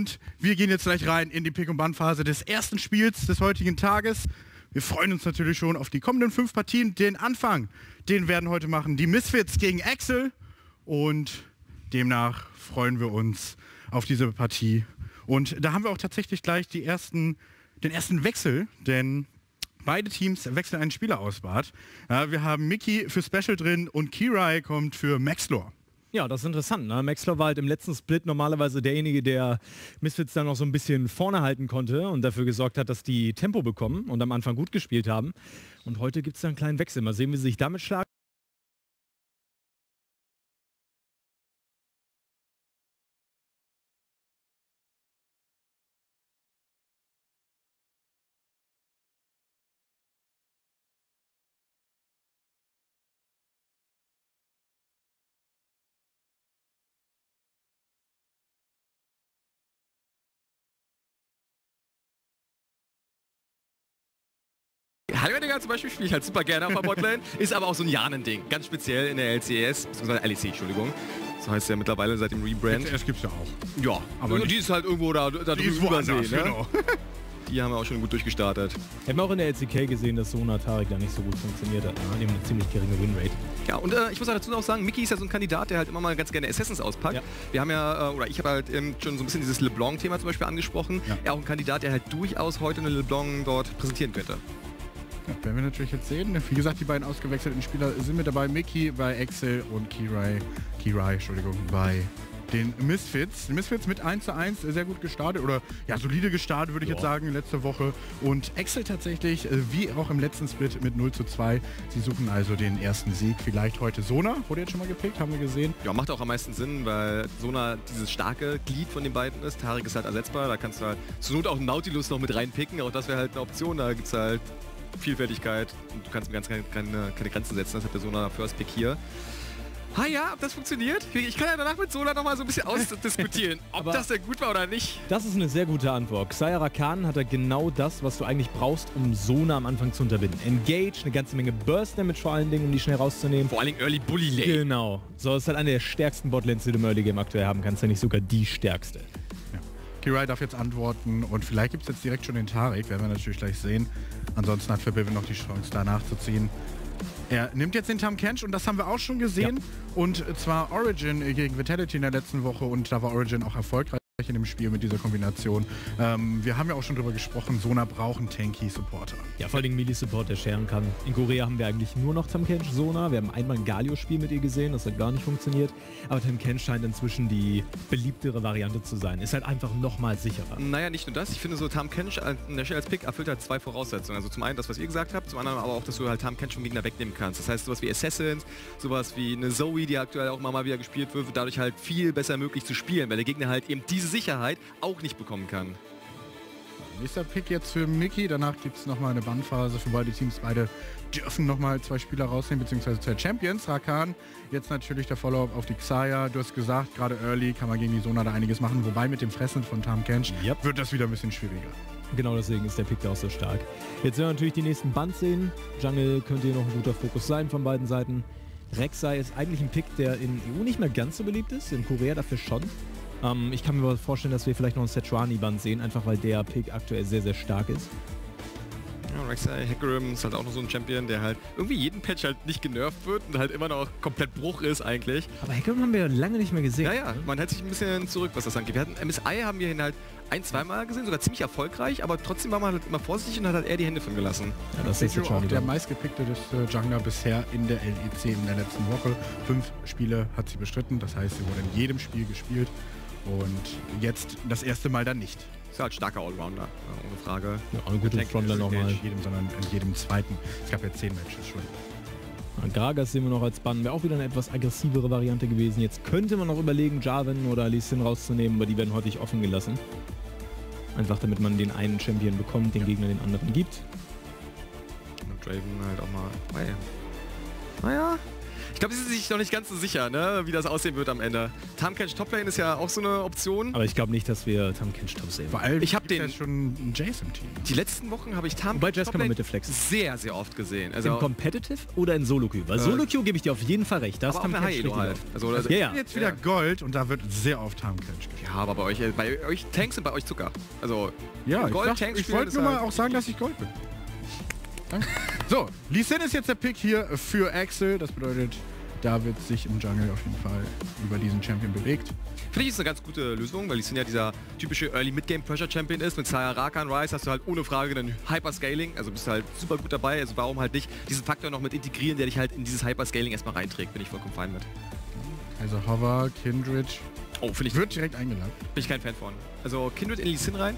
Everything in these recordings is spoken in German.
Und wir gehen jetzt gleich rein in die Pick- und Ban-Phase des ersten Spiels des heutigen Tages. Wir freuen uns natürlich schon auf die kommenden fünf Partien. Den Anfang, den werden heute machen die Misfits gegen Axel. Und demnach freuen wir uns auf diese Partie. Und da haben wir auch tatsächlich gleich die ersten, den ersten Wechsel, denn beide Teams wechseln einen Spieler aus, Bart. Ja, wir haben Mickey für Special drin und Kirai kommt für Maxlore. Ja, das ist interessant. Ne? Maxler war halt im letzten Split normalerweise derjenige, der Misfits dann noch so ein bisschen vorne halten konnte und dafür gesorgt hat, dass die Tempo bekommen und am Anfang gut gespielt haben. Und heute gibt es da einen kleinen Wechsel. Mal sehen, wie sie sich damit schlagen. Zum Beispiel spiele ich halt super gerne auf der Botlane. Ist aber auch so ein Jahren-Ding. Ganz speziell in der LCS, beziehungsweise LEC, Entschuldigung. So heißt es ja mittlerweile seit dem Rebrand. Das gibt's ja auch. Ja, aber nicht- die ist halt irgendwo da, da Die drüben übersehen. Ne? genau. Die haben wir auch schon gut durchgestartet. Wir haben auch in der LCK gesehen, dass Sona Tarek da nicht so gut funktioniert hat. Die haben eine ziemlich geringe Winrate. Ja, und äh, ich muss auch dazu noch sagen, Mickey ist ja so ein Kandidat, der halt immer mal ganz gerne Assassins auspackt. Ja. Wir haben ja, äh, oder ich habe halt ähm, schon so ein bisschen dieses LeBlanc-Thema zum Beispiel angesprochen. Ja. Er auch ein Kandidat, der halt durchaus heute eine LeBlanc dort präsentieren könnte. Ja, werden wir natürlich jetzt sehen. Wie gesagt, die beiden ausgewechselten Spieler sind mit dabei. Mickey bei Axel und Kirai, Kirai, Entschuldigung, bei den Misfits. Die Misfits mit 1 zu 1 sehr gut gestartet oder ja, solide gestartet, würde ich Ja. jetzt sagen, letzte Woche. Und Axel tatsächlich, äh, wie auch im letzten Split mit 0 zu 2. Sie suchen also den ersten Sieg. Vielleicht heute Sona, wurde jetzt schon mal gepickt, haben wir gesehen. Ja, macht auch am meisten Sinn, weil Sona dieses starke Glied von den beiden ist. Tarek ist halt ersetzbar, da kannst du halt zur Not auch Nautilus noch mit reinpicken, auch das wäre halt eine Option, da gibt es halt Vielfältigkeit und du kannst mir ganz keine, keine, keine Grenzen setzen, das hat der Sona First Pick hier. Ah ja, ob das funktioniert? Ich kann ja danach mit Sona noch mal so ein bisschen ausdiskutieren, ob das denn gut war oder nicht. Das ist eine sehr gute Antwort. Xayah Rakan hat da genau das, was du eigentlich brauchst, um Sona am Anfang zu unterbinden. Engage, eine ganze Menge Burst Damage vor allen Dingen, um die schnell rauszunehmen. Vor allen Dingen Early Bully Lane. Genau. So, das ist halt eine der stärksten Botlanes, die du im Early Game aktuell haben kannst, wenn nicht sogar die stärkste. Kirai darf jetzt antworten und vielleicht gibt es jetzt direkt schon den Tarek, werden wir natürlich gleich sehen. Ansonsten hat Verbilven noch die Chance, da nachzuziehen. Er nimmt jetzt den Tam Kench und das haben wir auch schon gesehen. Und zwar Origin gegen Vitality in der letzten Woche und da war Origin auch erfolgreich in dem Spiel mit dieser Kombination. Ähm, wir haben ja auch schon drüber gesprochen, Sona braucht einen tanky Supporter. Ja, vor allem Melee-Support, der scheren kann. In Korea haben wir eigentlich nur noch Tamkench Sona. Wir haben einmal ein Galio-Spiel mit ihr gesehen, das hat gar nicht funktioniert. Aber Tamkench scheint inzwischen die beliebtere Variante zu sein. Ist halt einfach nochmal sicherer. Naja, nicht nur das. Ich finde so Tam Kench der Stelle als Pick erfüllt halt zwei Voraussetzungen. Also zum einen das, was ihr gesagt habt, zum anderen aber auch, dass du halt Tam Kench vom Gegner wegnehmen kannst. Das heißt, sowas wie Assassins, sowas wie eine Zoe, die aktuell auch mal wieder gespielt wird, wird dadurch halt viel besser möglich zu spielen, weil der Gegner halt eben diese Sicherheit auch nicht bekommen kann. Nächster Pick jetzt für Mickey. Danach gibt es nochmal eine Bannphase für beide Teams. Beide dürfen nochmal zwei Spieler rausnehmen, beziehungsweise zwei Champions. Rakan, jetzt natürlich der Follow-up auf die Xayah. Du hast gesagt, gerade Early kann man gegen die Sona da einiges machen. Wobei mit dem Fressen von Tam Kench Yep. wird das wieder ein bisschen schwieriger. Genau deswegen ist der Pick da auch so stark. Jetzt werden wir natürlich die nächsten Bands sehen. Jungle könnte hier noch ein guter Fokus sein von beiden Seiten. Rek'Sai ist eigentlich ein Pick, der in EU nicht mehr ganz so beliebt ist, in Korea dafür schon. Ähm, ich kann mir aber vorstellen, dass wir vielleicht noch einen Sechuani-Band sehen, einfach weil der Pick aktuell sehr, sehr stark ist. Ja, Rek'Sai Hecarim ist halt auch noch so ein Champion, der halt irgendwie jeden Patch halt nicht genervt wird und halt immer noch komplett Bruch ist eigentlich. Aber Hecarim haben wir lange nicht mehr gesehen. Ja, ja, man hält sich ein bisschen zurück, was das angeht. Wir hatten MSI haben wir ihn halt ein, zweimal gesehen, sogar ziemlich erfolgreich, aber trotzdem war man halt immer vorsichtig und hat halt eher die Hände von gelassen. Ja, das ist auch der meistgepickte des äh, Jungler bisher in der LEC in der letzten Woche. Fünf Spiele hat sie bestritten, das heißt, sie wurde in jedem Spiel gespielt. Und jetzt das erste Mal dann nicht. Ist halt starker Allrounder, ohne Frage. Ja, eine gute Frontline Nicht nochmal. in jedem, sondern in jedem zweiten. Es gab ja zehn Matches schon. Gragas sehen wir noch als Bann. Wäre auch wieder eine etwas aggressivere Variante gewesen. Jetzt könnte man noch überlegen, Jarvan oder Lee Sin rauszunehmen, aber die werden häufig offen gelassen. Einfach damit man den einen Champion bekommt, den Gegner den anderen gibt. Und Draven halt auch mal. Naja. Naja. Ich glaube, sie sind sich noch nicht ganz so sicher, ne, wie das aussehen wird am Ende. Tamkench Toplane ist ja auch so eine Option. Aber ich glaube nicht, dass wir Tam Kench top sehen. Vor allem Ich hab gibt's den- ja schon einen Jace im Team. Die letzten Wochen habe ich Tam Wobei Jazz Toplane sehr, sehr oft gesehen. Also Im Competitive oder in Solo Queue? Weil Solo Queue gebe ich dir auf jeden Fall recht. Da ist aber auch Tam eine halt. Also, also Ja, ja. Jetzt wieder Gold und da wird sehr oft Tamkench gespielt. Ja, aber bei euch, äh, bei euch Tanks sind bei euch Zucker. Also Ja, ich, Gold sag- Tanks ich wollte nur mal halt- auch sagen, dass ich Gold bin. Danke. So, Lee Sin ist jetzt der Pick hier für Axel. Das bedeutet, da wird sich im Jungle auf jeden Fall über diesen Champion bewegt. Finde ich ist eine ganz gute Lösung, weil Lee ja dieser typische Early Mid-Game Pressure Champion ist. Mit Saya Rakan Rise hast du halt ohne Frage dann Hyperscaling, also bist du halt super gut dabei. Also warum halt nicht diesen Faktor noch mit integrieren, der dich halt in dieses Hyperscaling erstmal reinträgt, bin ich vollkommen fein mit. Also Hover, Kindred, Oh, finde ich, wird direkt eingeladen. bin ich kein Fan von. Also Kindred in Lee rein,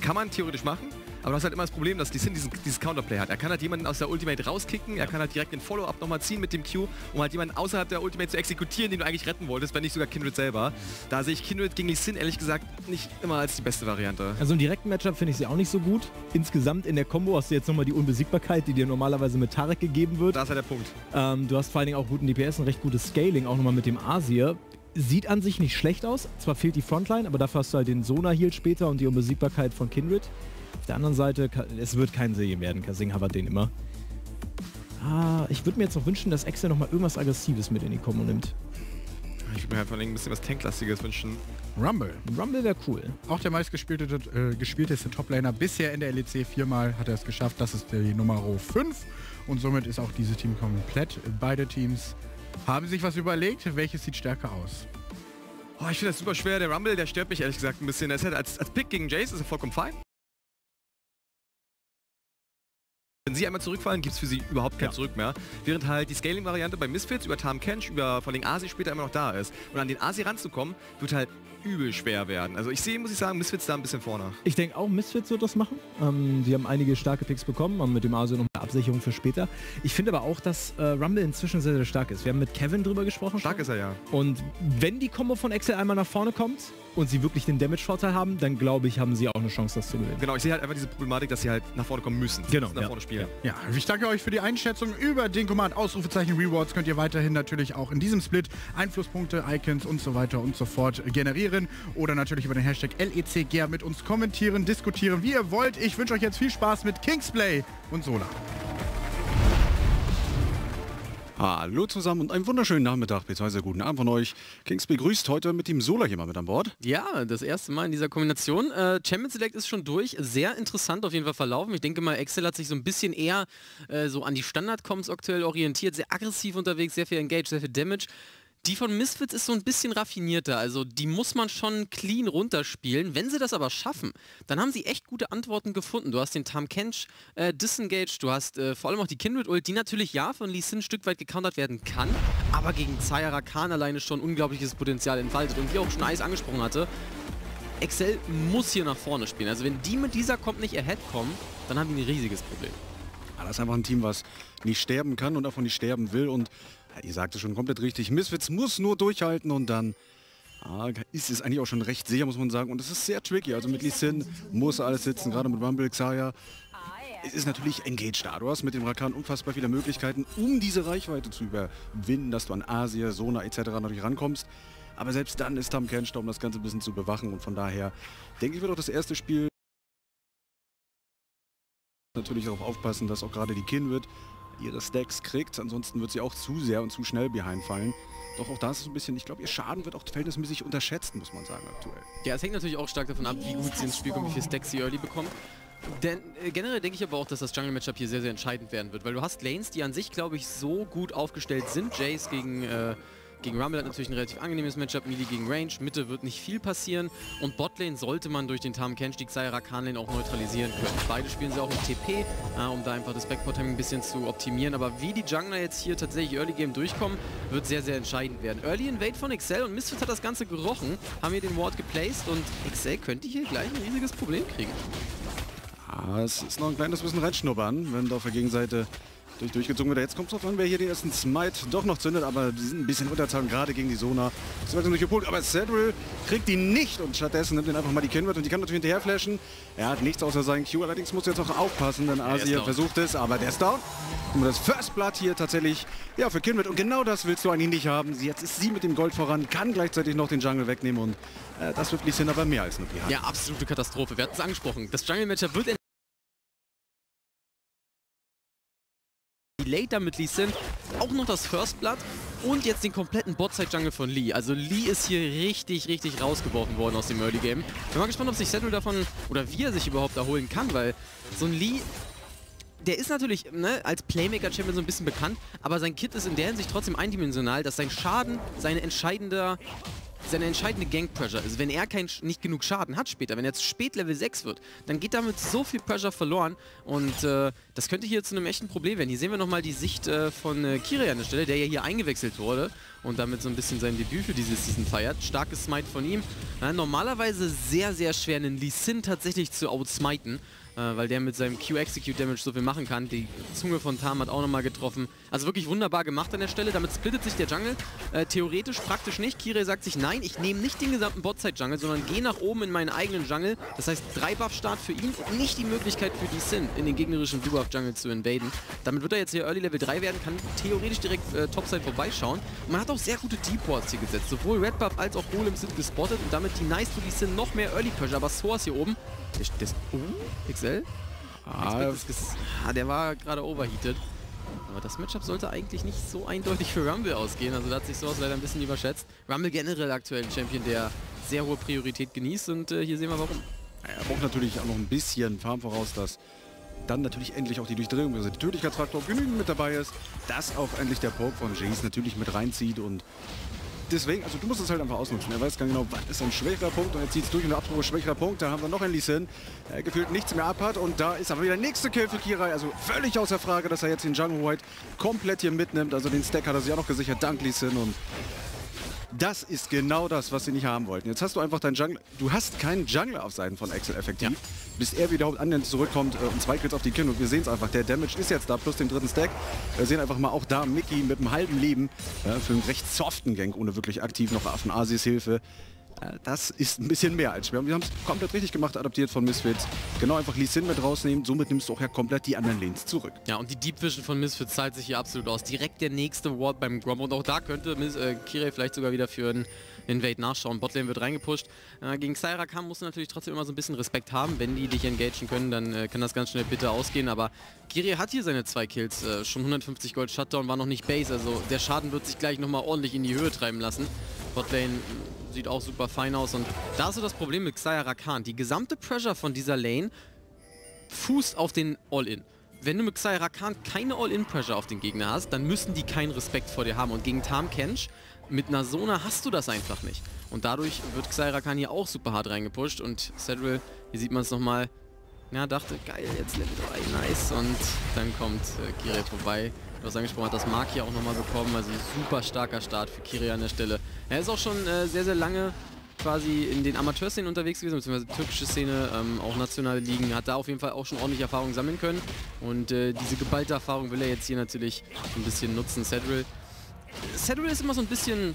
kann man theoretisch machen. Aber du hast halt immer das Problem, dass Lee Sin diesen, dieses Counterplay hat. Er kann halt jemanden aus der Ultimate rauskicken, er kann halt direkt den Follow-up nochmal ziehen mit dem Q, um halt jemanden außerhalb der Ultimate zu exekutieren, den du eigentlich retten wolltest, wenn nicht sogar Kindred selber. Da sehe ich Kindred gegen Lee Sin ehrlich gesagt nicht immer als die beste Variante. Also im direkten Matchup finde ich sie auch nicht so gut. Insgesamt in der Combo hast du jetzt nochmal die Unbesiegbarkeit, die dir normalerweise mit Tarek gegeben wird. Da ist ja der Punkt. Ähm, du hast vor allen Dingen auch guten DPS, ein recht gutes Scaling, auch nochmal mit dem Asier. Sieht an sich nicht schlecht aus. Zwar fehlt die Frontline, aber dafür hast du halt den Sona-Heal später und die Unbesiegbarkeit von Kindred. Auf der anderen Seite, es wird kein Serien werden. Kasing havert den immer. Ah, ich würde mir jetzt noch wünschen, dass Excel nochmal irgendwas Aggressives mit in die Combo nimmt. Ich würde mir halt vor allem ein bisschen was Tanklastiges wünschen. Rumble. Rumble wäre cool. Auch der meistgespielte äh, gespielteste Toplaner bisher in der LEC. Viermal hat er es geschafft. Das ist die Nummer 5. Und somit ist auch dieses Team komplett. Beide Teams haben sich was überlegt. Welches sieht stärker aus? Oh, ich finde das super schwer. Der Rumble, der stört mich ehrlich gesagt ein bisschen. Er ist halt als, als Pick gegen Jace ist er vollkommen fein. Wenn sie einmal zurückfallen, gibt es für sie überhaupt kein Ja. Zurück mehr. Während halt die Scaling-Variante bei Misfits über Tam Kench, über vor allem Asi später immer noch da ist. Und an den Asi ranzukommen, wird halt übel schwer werden. Also ich sehe, muss ich sagen, Misfits da ein bisschen vorne. Ich denke auch, Misfits wird das machen. Ähm, die haben einige starke Picks bekommen, haben mit dem Asio noch eine Absicherung für später. Ich finde aber auch, dass äh, Rumble inzwischen sehr, sehr stark ist. Wir haben mit Kevin drüber gesprochen. Stark schon. ist er ja. Und wenn die Combo von Excel einmal nach vorne kommt und sie wirklich den Damage-Vorteil haben, dann glaube ich, haben sie auch eine Chance, das zu gewinnen. Genau, ich sehe halt einfach diese Problematik, dass sie halt nach vorne kommen müssen. Genau, nach ja. vorne spielen. Ja, ich danke euch für die Einschätzung über den Command Ausrufezeichen Rewards. Könnt ihr weiterhin natürlich auch in diesem Split Einflusspunkte, Icons und so weiter und so fort generieren oder natürlich über den Hashtag LECGR mit uns kommentieren, diskutieren, wie ihr wollt. Ich wünsche euch jetzt viel Spaß mit Kingsplay und Sola. Hallo zusammen und einen wunderschönen Nachmittag bzw. guten Abend von euch. Kings begrüßt heute mit dem Solar hier mal mit an Bord. Ja, das erste Mal in dieser Kombination. Äh, Champion Select ist schon durch. Sehr interessant auf jeden Fall verlaufen. Ich denke mal, Excel hat sich so ein bisschen eher äh, so an die Standard-Coms aktuell orientiert. Sehr aggressiv unterwegs, sehr viel Engage, sehr viel Damage. Die von Misfits ist so ein bisschen raffinierter, also die muss man schon clean runterspielen. Wenn sie das aber schaffen, dann haben sie echt gute Antworten gefunden. Du hast den Tam Kench äh, disengaged, du hast äh, vor allem auch die Kindred Ult, die natürlich ja von Lee Sin ein Stück weit gecountert werden kann, aber gegen Zayara Khan alleine schon unglaubliches Potenzial entfaltet. Und wie auch schon Eis angesprochen hatte, Excel muss hier nach vorne spielen. Also wenn die mit dieser Comp nicht ahead kommen, dann haben die ein riesiges Problem. Ja, das ist einfach ein Team, was nicht sterben kann und davon nicht sterben will. Und ja, ihr sagt es schon komplett richtig, Misfits muss nur durchhalten und dann ah, ist es eigentlich auch schon recht sicher, muss man sagen. Und es ist sehr tricky. Also mit Lee Sin muss alles sitzen, gerade mit Rumble, Xayah. Es ist natürlich engaged da. Du hast mit dem Rakan unfassbar viele Möglichkeiten, um diese Reichweite zu überwinden, dass du an Asia, Sona etc. natürlich rankommst. Aber selbst dann ist Tam da, um das Ganze ein bisschen zu bewachen. Und von daher denke ich, wird auch das erste Spiel natürlich darauf aufpassen, dass auch gerade die Kinwit ihre Stacks kriegt. Ansonsten wird sie auch zu sehr und zu schnell behind fallen. Doch auch das ist ein bisschen, ich glaube, ihr Schaden wird auch verhältnismäßig unterschätzt, muss man sagen, aktuell. Ja, es hängt natürlich auch stark davon ab, wie gut sie ins Spiel kommen, wie viel Stacks sie early bekommt. Denn äh, generell denke ich aber auch, dass das Jungle-Matchup hier sehr, sehr entscheidend werden wird, weil du hast Lanes, die an sich, glaube ich, so gut aufgestellt sind. Jace gegen, äh, gegen Rumble hat natürlich ein relativ angenehmes Matchup, Melee gegen Range, Mitte wird nicht viel passieren und Botlane sollte man durch den Kench, die Xayah Rakan auch neutralisieren können. Beide spielen sie auch im TP, äh, um da einfach das Backport-Timing ein bisschen zu optimieren, aber wie die Jungler jetzt hier tatsächlich Early Game durchkommen, wird sehr, sehr entscheidend werden. Early Invade von Excel und Misfits hat das Ganze gerochen, haben hier den Ward geplaced und Excel könnte hier gleich ein riesiges Problem kriegen. Ah, es ist noch ein kleines bisschen reinschnuppern, wenn da auf der Gegenseite durch, durchgezogen wird. Jetzt kommt es drauf an, wer hier den ersten Smite doch noch zündet, aber die sind ein bisschen unterzahl, gerade gegen die Sona. Das wird nicht gepult, aber Cedric kriegt die nicht und stattdessen nimmt ihn einfach mal die Kinward und die kann natürlich hinterher flashen. Er hat nichts außer seinen Q, allerdings muss er jetzt auch aufpassen, denn Asia versucht es, aber der ist down. Und das First Blood hier tatsächlich, ja, für Kinward und genau das willst du eigentlich nicht haben. Sie, jetzt ist sie mit dem Gold voran, kann gleichzeitig noch den Jungle wegnehmen und äh, das wird Lee Sin aber mehr als nur die Hand. Ja, absolute Katastrophe. Wir hatten es angesprochen. Das Jungle-Matchup wird delayed damit Lee Sin. Auch noch das First Blood und jetzt den kompletten Botside-Jungle von Lee. Also Lee ist hier richtig, richtig rausgeworfen worden aus dem Early Game. Bin mal gespannt, ob sich Settle davon oder wie er sich überhaupt erholen kann, weil so ein Lee der ist natürlich ne, als Playmaker-Champion so ein bisschen bekannt, aber sein Kit ist in der Hinsicht trotzdem eindimensional, dass sein Schaden sein entscheidender seine entscheidende Gang-Pressure ist. Wenn er kein, nicht genug Schaden hat später, wenn er jetzt spät Level 6 wird, dann geht damit so viel Pressure verloren und äh, das könnte hier zu einem echten Problem werden. Hier sehen wir nochmal die Sicht äh, von äh, Kiri an der Stelle, der ja hier eingewechselt wurde und damit so ein bisschen sein Debüt für dieses Season feiert. Starkes Smite von ihm. Na, normalerweise sehr, sehr schwer, einen Lee Sin tatsächlich zu outsmiten äh, weil der mit seinem Q-Execute-Damage so viel machen kann. Die Zunge von Tam hat auch nochmal getroffen. Also wirklich wunderbar gemacht an der Stelle. Damit splittet sich der Jungle. Äh, theoretisch, praktisch nicht. Kire sagt sich, nein, ich nehme nicht den gesamten Botside-Jungle, sondern gehe nach oben in meinen eigenen Jungle. Das heißt, drei Buff-Start für ihn und nicht die Möglichkeit für die Sin, in den gegnerischen Blue-Buff-Jungle zu invaden. Damit wird er jetzt hier Early Level 3 werden, kann theoretisch direkt äh, Topside vorbeischauen. Und man hat auch sehr gute Deports hier gesetzt. Sowohl Red Buff als auch Golem sind gespottet und damit die Nice to die Sin noch mehr Early Pressure. Aber Source hier oben, der, der, oh, XL? Ah, ah, der war gerade overheated. Aber das Matchup sollte eigentlich nicht so eindeutig für Rumble ausgehen. Also da hat sich sowas leider ein bisschen überschätzt. Rumble generell aktuell ein Champion, der sehr hohe Priorität genießt und äh, hier sehen wir warum. Er braucht natürlich auch noch ein bisschen Farm voraus, dass dann natürlich endlich auch die Durchdrehung, also der Tödlichkeitsfaktor genügend mit dabei ist, dass auch endlich der Poke von Jace natürlich mit reinzieht und deswegen, also du musst es halt einfach ausnutzen. Er weiß ganz genau, was ist ein schwächerer Punkt und er zieht es durch und absolute schwächerer Punkt. Da haben wir noch ein Lee Sin, der gefühlt nichts mehr abhat und da ist aber wieder der nächste Kill für Kirai. Also völlig außer Frage, dass er jetzt den Jungle White komplett hier mitnimmt. Also den Stack hat er sich auch noch gesichert, dank Lee Sin und das ist genau das, was sie nicht haben wollten. Jetzt hast du einfach deinen Jungle. Du hast keinen Jungle auf Seiten von Excel effektiv. Ja. Bis er wieder annähernd zurückkommt äh, und zwei Kills auf die Kinn. Und wir sehen es einfach. Der Damage ist jetzt da, plus den dritten Stack. Wir sehen einfach mal auch da Mickey mit einem halben Leben äh, für einen recht soften Gang, ohne wirklich aktiv noch auf Asis Hilfe. Äh, das ist ein bisschen mehr als schwer. wir haben es komplett richtig gemacht, adaptiert von Misfits. Genau einfach Lee Sin mit rausnehmen, somit nimmst du auch ja komplett die anderen Lanes zurück. Ja, und die Deep Vision von Misfits zahlt sich hier absolut aus. Direkt der nächste Ward beim Grom. Und auch da könnte Miss, äh, Kirei vielleicht sogar wieder für einen Invade nachschauen. Botlane wird reingepusht. Äh, gegen Cyrakam musst du natürlich trotzdem immer so ein bisschen Respekt haben. Wenn die dich engagen können, dann äh, kann das ganz schnell bitter ausgehen. Aber Kirei hat hier seine zwei Kills. Äh, schon 150 Gold Shutdown, war noch nicht Base. Also der Schaden wird sich gleich nochmal ordentlich in die Höhe treiben lassen. Botlane sieht auch super fein aus. Und da ist so das Problem mit Xayah Rakan. Die gesamte Pressure von dieser Lane fußt auf den All-In. Wenn du mit Xayah Rakan keine All-In-Pressure auf den Gegner hast, dann müssen die keinen Respekt vor dir haben. Und gegen Tam Kench mit einer Sona hast du das einfach nicht. Und dadurch wird Xayah Rakan hier auch super hart reingepusht. Und Cedric, hier sieht man es nochmal, ja, dachte, geil, jetzt Level 3, nice. Und dann kommt äh, Kiret vorbei. Du hast angesprochen, hat das Mark hier auch nochmal bekommen. Also super starker Start für Kiri an der Stelle. Er ist auch schon äh, sehr, sehr lange quasi in den Amateurszenen unterwegs gewesen, beziehungsweise türkische Szene, ähm, auch nationale Ligen, hat da auf jeden Fall auch schon ordentlich Erfahrung sammeln können. Und äh, diese geballte Erfahrung will er jetzt hier natürlich ein bisschen nutzen. Cedric. Cedric ist immer so ein bisschen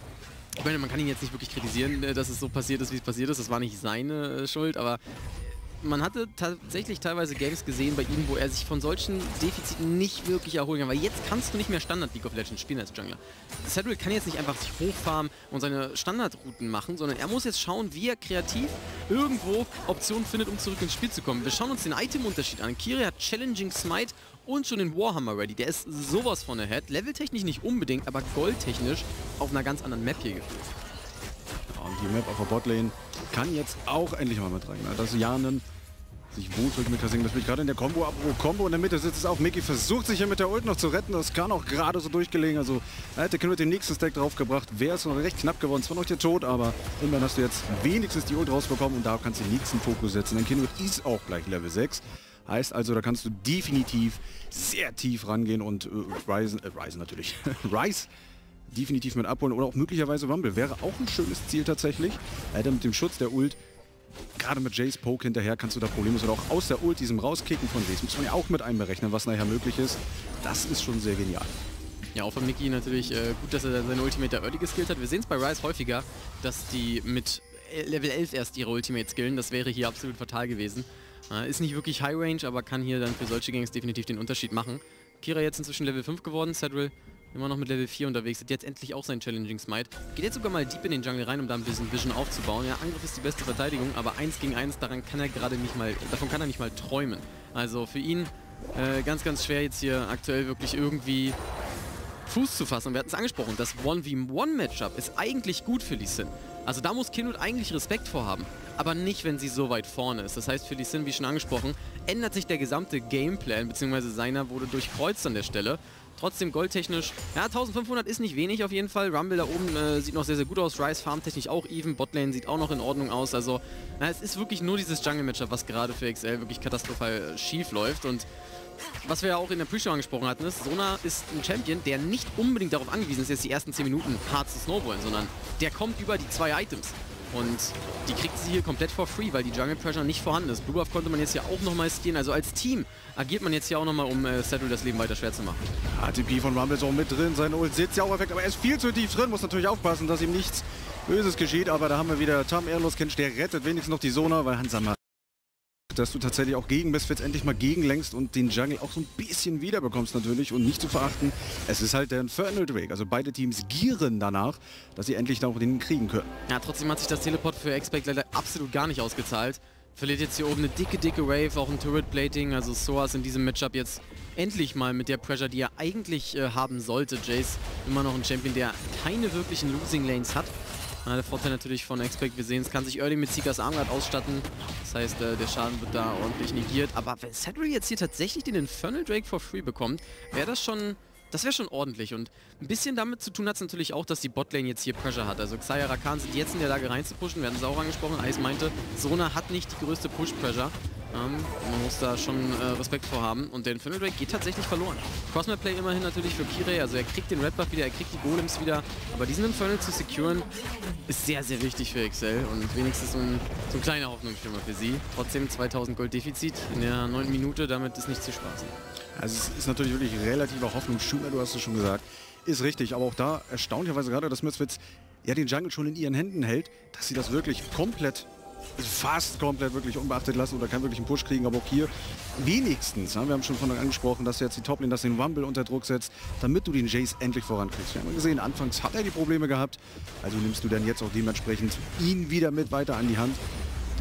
ich meine, man kann ihn jetzt nicht wirklich kritisieren, äh, dass es so passiert ist, wie es passiert ist. Das war nicht seine äh, Schuld, aber man hatte tatsächlich teilweise Games gesehen bei ihm, wo er sich von solchen Defiziten nicht wirklich erholen kann. Weil jetzt kannst du nicht mehr Standard League of Legends spielen als Jungler. Cedric kann jetzt nicht einfach sich hochfarmen und seine Standardrouten machen, sondern er muss jetzt schauen, wie er kreativ irgendwo Optionen findet, um zurück ins Spiel zu kommen. Wir schauen uns den Item-Unterschied an. Kiri hat Challenging Smite und schon den Warhammer ready. Der ist sowas von ahead. Leveltechnisch nicht unbedingt, aber goldtechnisch auf einer ganz anderen Map hier gefühlt. Und die Map auf der Botlane kann jetzt auch endlich mal mit rein. Dass Janen sich wohlfühlt mit Kasing. Das spielt gerade in der Combo ab. Wo Combo in der Mitte sitzt es auch. Mickey versucht sich hier mit der Ult noch zu retten. Das kann auch gerade so durchgelegen. Also er hätte mit den nächsten Stack draufgebracht. Wäre es noch recht knapp geworden. Zwar noch der Tod, aber immerhin hast du jetzt wenigstens die Ult rausbekommen und da kannst du den nächsten Fokus setzen. Denn Kinwood ist auch gleich Level 6. Heißt also, da kannst du definitiv sehr tief rangehen und äh, Ryzen, äh, Ryzen natürlich, Rise definitiv mit abholen oder auch möglicherweise Rumble. Wäre auch ein schönes Ziel tatsächlich. Er hätte mit dem Schutz der Ult gerade mit Jace Poke hinterher kannst du da problemlos oder auch aus der Ult diesem rauskicken von Jace. Muss man ja auch mit einberechnen, was nachher möglich ist. Das ist schon sehr genial. Ja, auch von Mickey natürlich äh, gut, dass er seine Ultimate early geskillt hat. Wir sehen es bei Rise häufiger, dass die mit Level 11 erst ihre Ultimate skillen. Das wäre hier absolut fatal gewesen. Äh, ist nicht wirklich High Range, aber kann hier dann für solche Gangs definitiv den Unterschied machen. Kira jetzt inzwischen Level 5 geworden, Cedrill immer noch mit Level 4 unterwegs, hat jetzt endlich auch sein Challenging Smite. Geht jetzt sogar mal deep in den Jungle rein, um da ein bisschen Vision aufzubauen. Ja, Angriff ist die beste Verteidigung, aber 1 gegen 1, daran kann er gerade nicht mal, davon kann er nicht mal träumen. Also für ihn äh, ganz, ganz schwer jetzt hier aktuell wirklich irgendwie Fuß zu fassen. Und wir hatten es angesprochen, das 1v1-Matchup ist eigentlich gut für Lee Sin. Also da muss Kinwood eigentlich Respekt vorhaben, aber nicht, wenn sie so weit vorne ist. Das heißt, für Lee Sin, wie schon angesprochen, ändert sich der gesamte Gameplan, beziehungsweise seiner wurde durchkreuzt an der Stelle. Trotzdem goldtechnisch, ja, 1500 ist nicht wenig auf jeden Fall. Rumble da oben äh, sieht noch sehr, sehr gut aus. Rise farmtechnisch auch even. Botlane sieht auch noch in Ordnung aus. Also, na, es ist wirklich nur dieses Jungle-Matchup, was gerade für XL wirklich katastrophal äh, schief läuft. Und was wir ja auch in der Pre-Show angesprochen hatten, ist, Sona ist ein Champion, der nicht unbedingt darauf angewiesen ist, jetzt die ersten 10 Minuten hart zu snowballen, sondern der kommt über die zwei Items. Und die kriegt sie hier komplett for free, weil die Jungle Pressure nicht vorhanden ist. Blue Buff konnte man jetzt ja auch nochmal skieren. Also als Team agiert man jetzt hier auch nochmal, um äh, Saddle das Leben weiter schwer zu machen. ATP von Rumble ist auch mit drin. Sein Ult sitzt ja auch perfekt, aber er ist viel zu tief drin. Muss natürlich aufpassen, dass ihm nichts Böses geschieht. Aber da haben wir wieder Tam Erlos Kench, der rettet wenigstens noch die Sona, weil Hansa dass du tatsächlich auch gegen Misfits endlich mal gegenlenkst und den Jungle auch so ein bisschen wiederbekommst natürlich und nicht zu verachten. Es ist halt der Infernal Drake, also beide Teams gieren danach, dass sie endlich noch den kriegen können. Ja, trotzdem hat sich das Teleport für Expect leider absolut gar nicht ausgezahlt. Verliert jetzt hier oben eine dicke, dicke Wave, auch ein Turret-Plating, also Soas in diesem Matchup jetzt endlich mal mit der Pressure, die er eigentlich äh, haben sollte. Jace immer noch ein Champion, der keine wirklichen Losing Lanes hat. Der Vorteil natürlich von Expect, wir sehen es, kann sich Early mit Seekers Armguard ausstatten. Das heißt, äh, der Schaden wird da ordentlich negiert. Aber wenn Cedric jetzt hier tatsächlich den Infernal Drake for free bekommt, wäre das schon... Das wäre schon ordentlich und ein bisschen damit zu tun hat es natürlich auch, dass die Botlane jetzt hier Pressure hat. Also Xayah Rakan sind jetzt in der Lage reinzupushen, es auch angesprochen, Ice meinte, Sona hat nicht die größte Push-Pressure. Ähm, man muss da schon äh, Respekt vor haben. Und der Infernal Drake geht tatsächlich verloren. Crossmap-Play immerhin natürlich für Kirei. Also er kriegt den Red Buff wieder, er kriegt die Golems wieder. Aber diesen Infernal zu securen ist sehr, sehr wichtig für Excel. Und wenigstens so ein, so ein kleiner Hoffnungsschimmer für sie. Trotzdem 2000 Gold Defizit in der 9. Minute. Damit ist nicht zu spaßen. Also es ist natürlich wirklich relativer Hoffnungsschimmer, du hast es schon gesagt. Ist richtig, aber auch da erstaunlicherweise gerade, dass Misfits ja den Jungle schon in ihren Händen hält, dass sie das wirklich komplett fast komplett wirklich unbeachtet lassen oder kann wirklich einen Push kriegen, aber auch hier wenigstens, ja, wir haben schon von angesprochen, dass jetzt die Toplane, dass den Rumble unter Druck setzt, damit du den Jace endlich vorankriegst. Wir haben gesehen, anfangs hat er die Probleme gehabt, also nimmst du dann jetzt auch dementsprechend ihn wieder mit weiter an die Hand.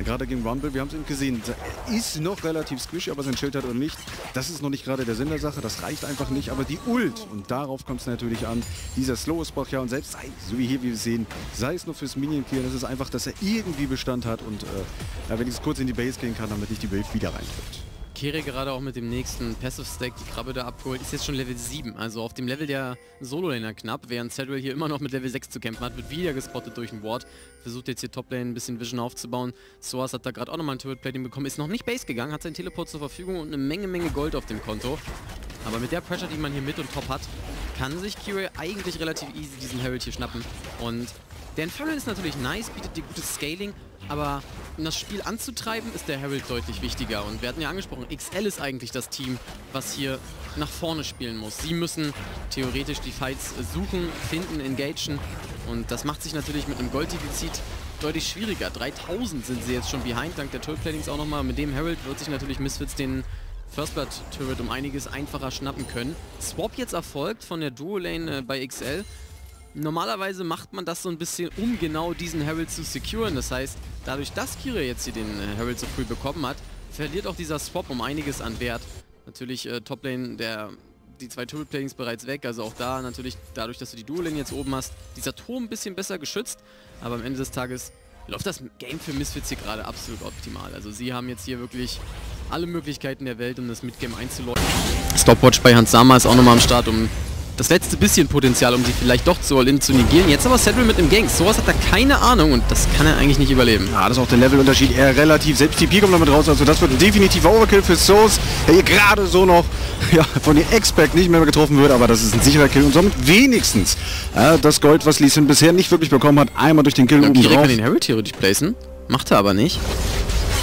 Gerade gegen Rumble, wir haben es eben gesehen, ist noch relativ squishy, aber sein Schild hat er nicht. Das ist noch nicht gerade der Sinn der Sache, das reicht einfach nicht. Aber die Ult, und darauf kommt es natürlich an, dieser Slow Spot ja, und selbst sei, so wie hier wir sehen, sei es nur fürs Minion Kill, das ist einfach, dass er irgendwie Bestand hat und äh, ja, wenn ich es kurz in die Base gehen kann, damit nicht die Wave wieder reintrifft. Kere gerade auch mit dem nächsten Passive Stack die Krabbe da abgeholt, ist jetzt schon Level 7, also auf dem Level der Solo-Laner knapp, während Cedric hier immer noch mit Level 6 zu kämpfen hat, wird wieder gespottet durch den Ward, versucht jetzt hier Toplane ein bisschen Vision aufzubauen. Soas hat da gerade auch nochmal ein Turret-Plating bekommen, ist noch nicht Base gegangen, hat seinen Teleport zur Verfügung und eine Menge, Menge Gold auf dem Konto. Aber mit der Pressure, die man hier mit und top hat, kann sich Kire eigentlich relativ easy diesen Herald hier schnappen. Und der Infernal ist natürlich nice, bietet dir gutes Scaling, aber um das Spiel anzutreiben, ist der Herald deutlich wichtiger. Und wir hatten ja angesprochen, XL ist eigentlich das Team, was hier nach vorne spielen muss. Sie müssen theoretisch die Fights suchen, finden, engagen. Und das macht sich natürlich mit einem Golddefizit deutlich schwieriger. 3000 sind sie jetzt schon behind, dank der Turret-Platings auch nochmal. Mit dem Herald wird sich natürlich Misfits den First Blood Turret um einiges einfacher schnappen können. Swap jetzt erfolgt von der Duo-Lane äh, bei XL. Normalerweise macht man das so ein bisschen, um genau diesen Herald zu securen. Das heißt, dadurch, dass Kira jetzt hier den äh, Herald so früh bekommen hat, verliert auch dieser Swap um einiges an Wert. Natürlich äh, Toplane, der die zwei Turret Platings bereits weg, also auch da natürlich dadurch, dass du die Dual-Lane jetzt oben hast, dieser Turm ein bisschen besser geschützt, aber am Ende des Tages läuft das Game für Misfits hier gerade absolut optimal. Also sie haben jetzt hier wirklich alle Möglichkeiten der Welt, um das Midgame einzuläuten. Stopwatch bei Hans Sama ist auch nochmal am Start, um das letzte bisschen Potenzial, um sie vielleicht doch zu All-In zu negieren. Jetzt aber Cedric mit dem Gang. Sowas hat er keine Ahnung und das kann er eigentlich nicht überleben. Ja, das ist auch der Levelunterschied eher relativ. Selbst TP kommt damit raus, also das wird ein definitiver Overkill für Soos, der hier gerade so noch ja, von den Expect nicht mehr getroffen wird, aber das ist ein sicherer Kill und somit wenigstens äh, das Gold, was Lee Sin bisher nicht wirklich bekommen hat, einmal durch den Kill ja, oben Kira drauf. kann den Harry theoretisch placen. Macht er aber nicht.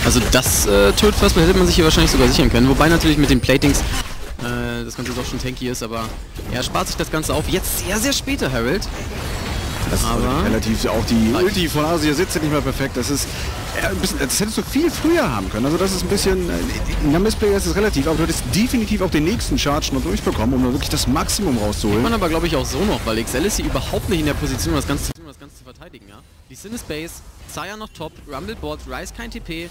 Also das äh, Turret First hätte man sich hier wahrscheinlich sogar sichern können. Wobei natürlich mit den Platings äh, das Ganze doch schon tanky ist, aber er spart sich das Ganze auf. Jetzt sehr, sehr später, Harold. Das ist Aber- relativ, auch die Ulti von Asia sitzt ja nicht mehr perfekt. Das ist äh, ein bisschen, das hättest du viel früher haben können. Also das ist ein bisschen, äh, in der Missplay ist es relativ, aber du hättest definitiv auch den nächsten Charge noch durchbekommen, um da wirklich das Maximum rauszuholen. Man aber glaube ich auch so noch, weil XL ist hier überhaupt nicht in der Position, das Ganze zu tun, das Ganze zu verteidigen, ja. Die Sin ist Base, Saya noch top, Rumble Board, Rise kein TP.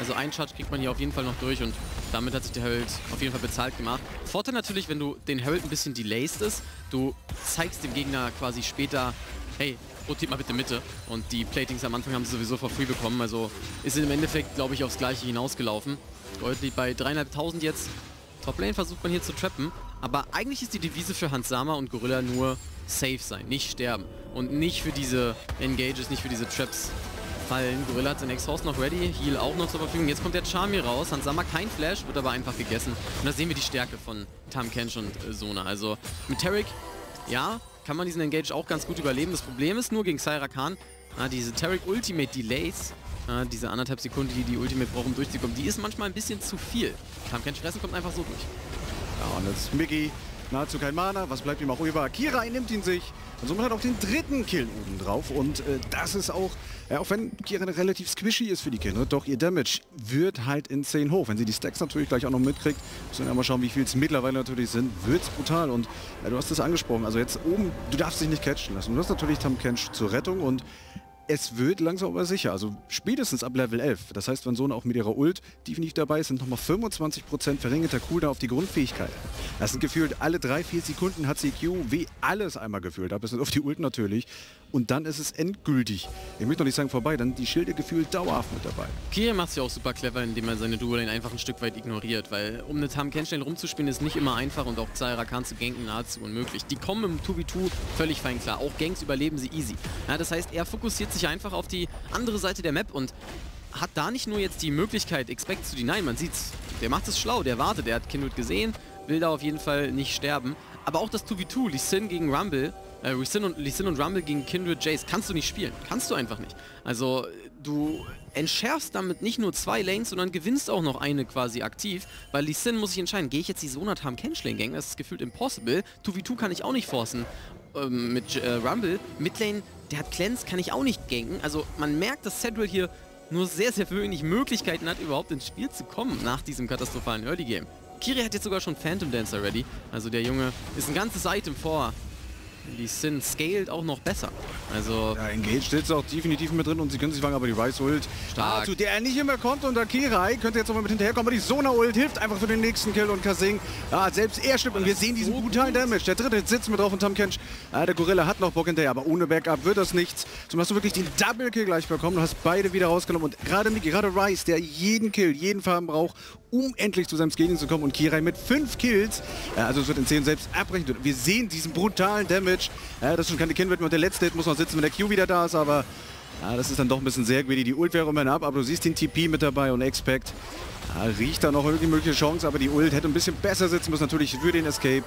Also einen Charge kriegt man hier auf jeden Fall noch durch und damit hat sich der Herald auf jeden Fall bezahlt gemacht. Vorteil natürlich, wenn du den Herald ein bisschen delayst ist, du zeigst dem Gegner quasi später, hey, rotiert mal bitte Mitte. Und die Platings am Anfang haben sie sowieso for free bekommen, also ist im Endeffekt, glaube ich, aufs gleiche hinausgelaufen. Liegt bei 3.500 jetzt. Toplane versucht man hier zu trappen, aber eigentlich ist die Devise für Hans Sama und Gorilla nur safe sein, nicht sterben. Und nicht für diese Engages, nicht für diese Traps fallen. Gorilla hat sein Exhaust noch ready, Heal auch noch zur Verfügung. Jetzt kommt der Charm hier raus. Hans Sama kein Flash, wird aber einfach gegessen. Und da sehen wir die Stärke von Tam Kench und äh, Sona. Also mit Tarek, ja, kann man diesen Engage auch ganz gut überleben. Das Problem ist nur gegen Syra Khan, ah, diese Tarek Ultimate Delays, ah, diese anderthalb Sekunden, die die Ultimate braucht, um durchzukommen, die ist manchmal ein bisschen zu viel. Tam Kench fressen kommt einfach so durch. Ja, und jetzt Mickey, nahezu kein Mana, was bleibt ihm auch über? Kira nimmt ihn sich und somit hat auch den dritten Kill oben drauf und äh, das ist auch, ja, auch wenn Kira relativ squishy ist für die Kinder, doch ihr Damage wird halt insane hoch. Wenn sie die Stacks natürlich gleich auch noch mitkriegt, müssen wir mal schauen, wie viel es mittlerweile natürlich sind, wird es brutal und ja, du hast es angesprochen, also jetzt oben, du darfst dich nicht catchen lassen. Du hast natürlich Tam Kench zur Rettung und es wird langsam aber sicher. Also spätestens ab Level 11. Das heißt, wenn Sona auch mit ihrer Ult definitiv dabei ist, sind nochmal 25% verringerter Cooldown auf die Grundfähigkeit. Das sind gefühlt alle 3-4 Sekunden hat sie QW alles einmal gefühlt. Ab bis auf die Ult natürlich. Und dann ist es endgültig. Ich möchte noch nicht sagen vorbei, dann die Schilde gefühlt dauerhaft mit dabei. Kirill macht es ja auch super clever, indem er seine Duo-Lane einfach ein Stück weit ignoriert, weil um eine Tam Kenstein rumzuspielen ist nicht immer einfach und auch Zaira Khan zu ganken nahezu unmöglich. Die kommen im 2v2 völlig fein klar. Auch Ganks überleben sie easy. Ja, das heißt, er fokussiert sich einfach auf die andere Seite der Map und hat da nicht nur jetzt die Möglichkeit, Expect zu deny, man sieht's. Der macht es schlau, der wartet, der hat Kindred gesehen, will da auf jeden Fall nicht sterben. Aber auch das 2v2, Lee Sin gegen Rumble, äh, Lee Sin und, Lee Sin und Rumble gegen Kindred Jace, kannst du nicht spielen. Kannst du einfach nicht. Also, du entschärfst damit nicht nur zwei Lanes, sondern gewinnst auch noch eine quasi aktiv, weil Lee Sin muss sich entscheiden, gehe ich jetzt die Sonatam Kench-Lane gang, das ist gefühlt impossible. 2v2 kann ich auch nicht forcen ähm, mit äh, Rumble. Midlane, der hat Cleanse, kann ich auch nicht ganken. Also, man merkt, dass Cedric hier nur sehr, sehr wenig Möglichkeiten hat, überhaupt ins Spiel zu kommen nach diesem katastrophalen Early Game. Kiri hat jetzt sogar schon Phantom Dancer ready. Also der Junge ist ein ganzes Item vor. Die Sin scaled auch noch besser. Also Ja, Engaged ist auch definitiv mit drin und sie können sich fangen, aber die Rice Ult, Stark. ah, zu der er nicht immer kommt und der Kirai könnte jetzt nochmal mit hinterherkommen, aber die Sona Ult hilft einfach für den nächsten Kill und Kasing, ja, selbst er stimmt und wir sehen diesen brutalen Damage. Der dritte sitzt mit drauf und Tom Kench, ah, der Gorilla hat noch Bock hinterher, aber ohne Backup wird das nichts. Zum hast du wirklich den Double Kill gleich bekommen, du hast beide wieder rausgenommen und gerade Miki, gerade Rice, der jeden Kill, jeden Farben braucht, um endlich zu seinem Scaling zu kommen und Kirai mit fünf Kills, ja, also es wird in 10 selbst abbrechen. Wir sehen diesen brutalen Damage, ja, das ist schon keine Kinnwette und der letzte Hit muss noch sitzen, wenn der Q wieder da ist, aber ja, das ist dann doch ein bisschen sehr greedy. Die Ult wäre immerhin ab, aber du siehst den TP mit dabei und Expect. Ja, riecht da noch irgendwie mögliche Chance, aber die Ult hätte ein bisschen besser sitzen müssen, natürlich für den Escape.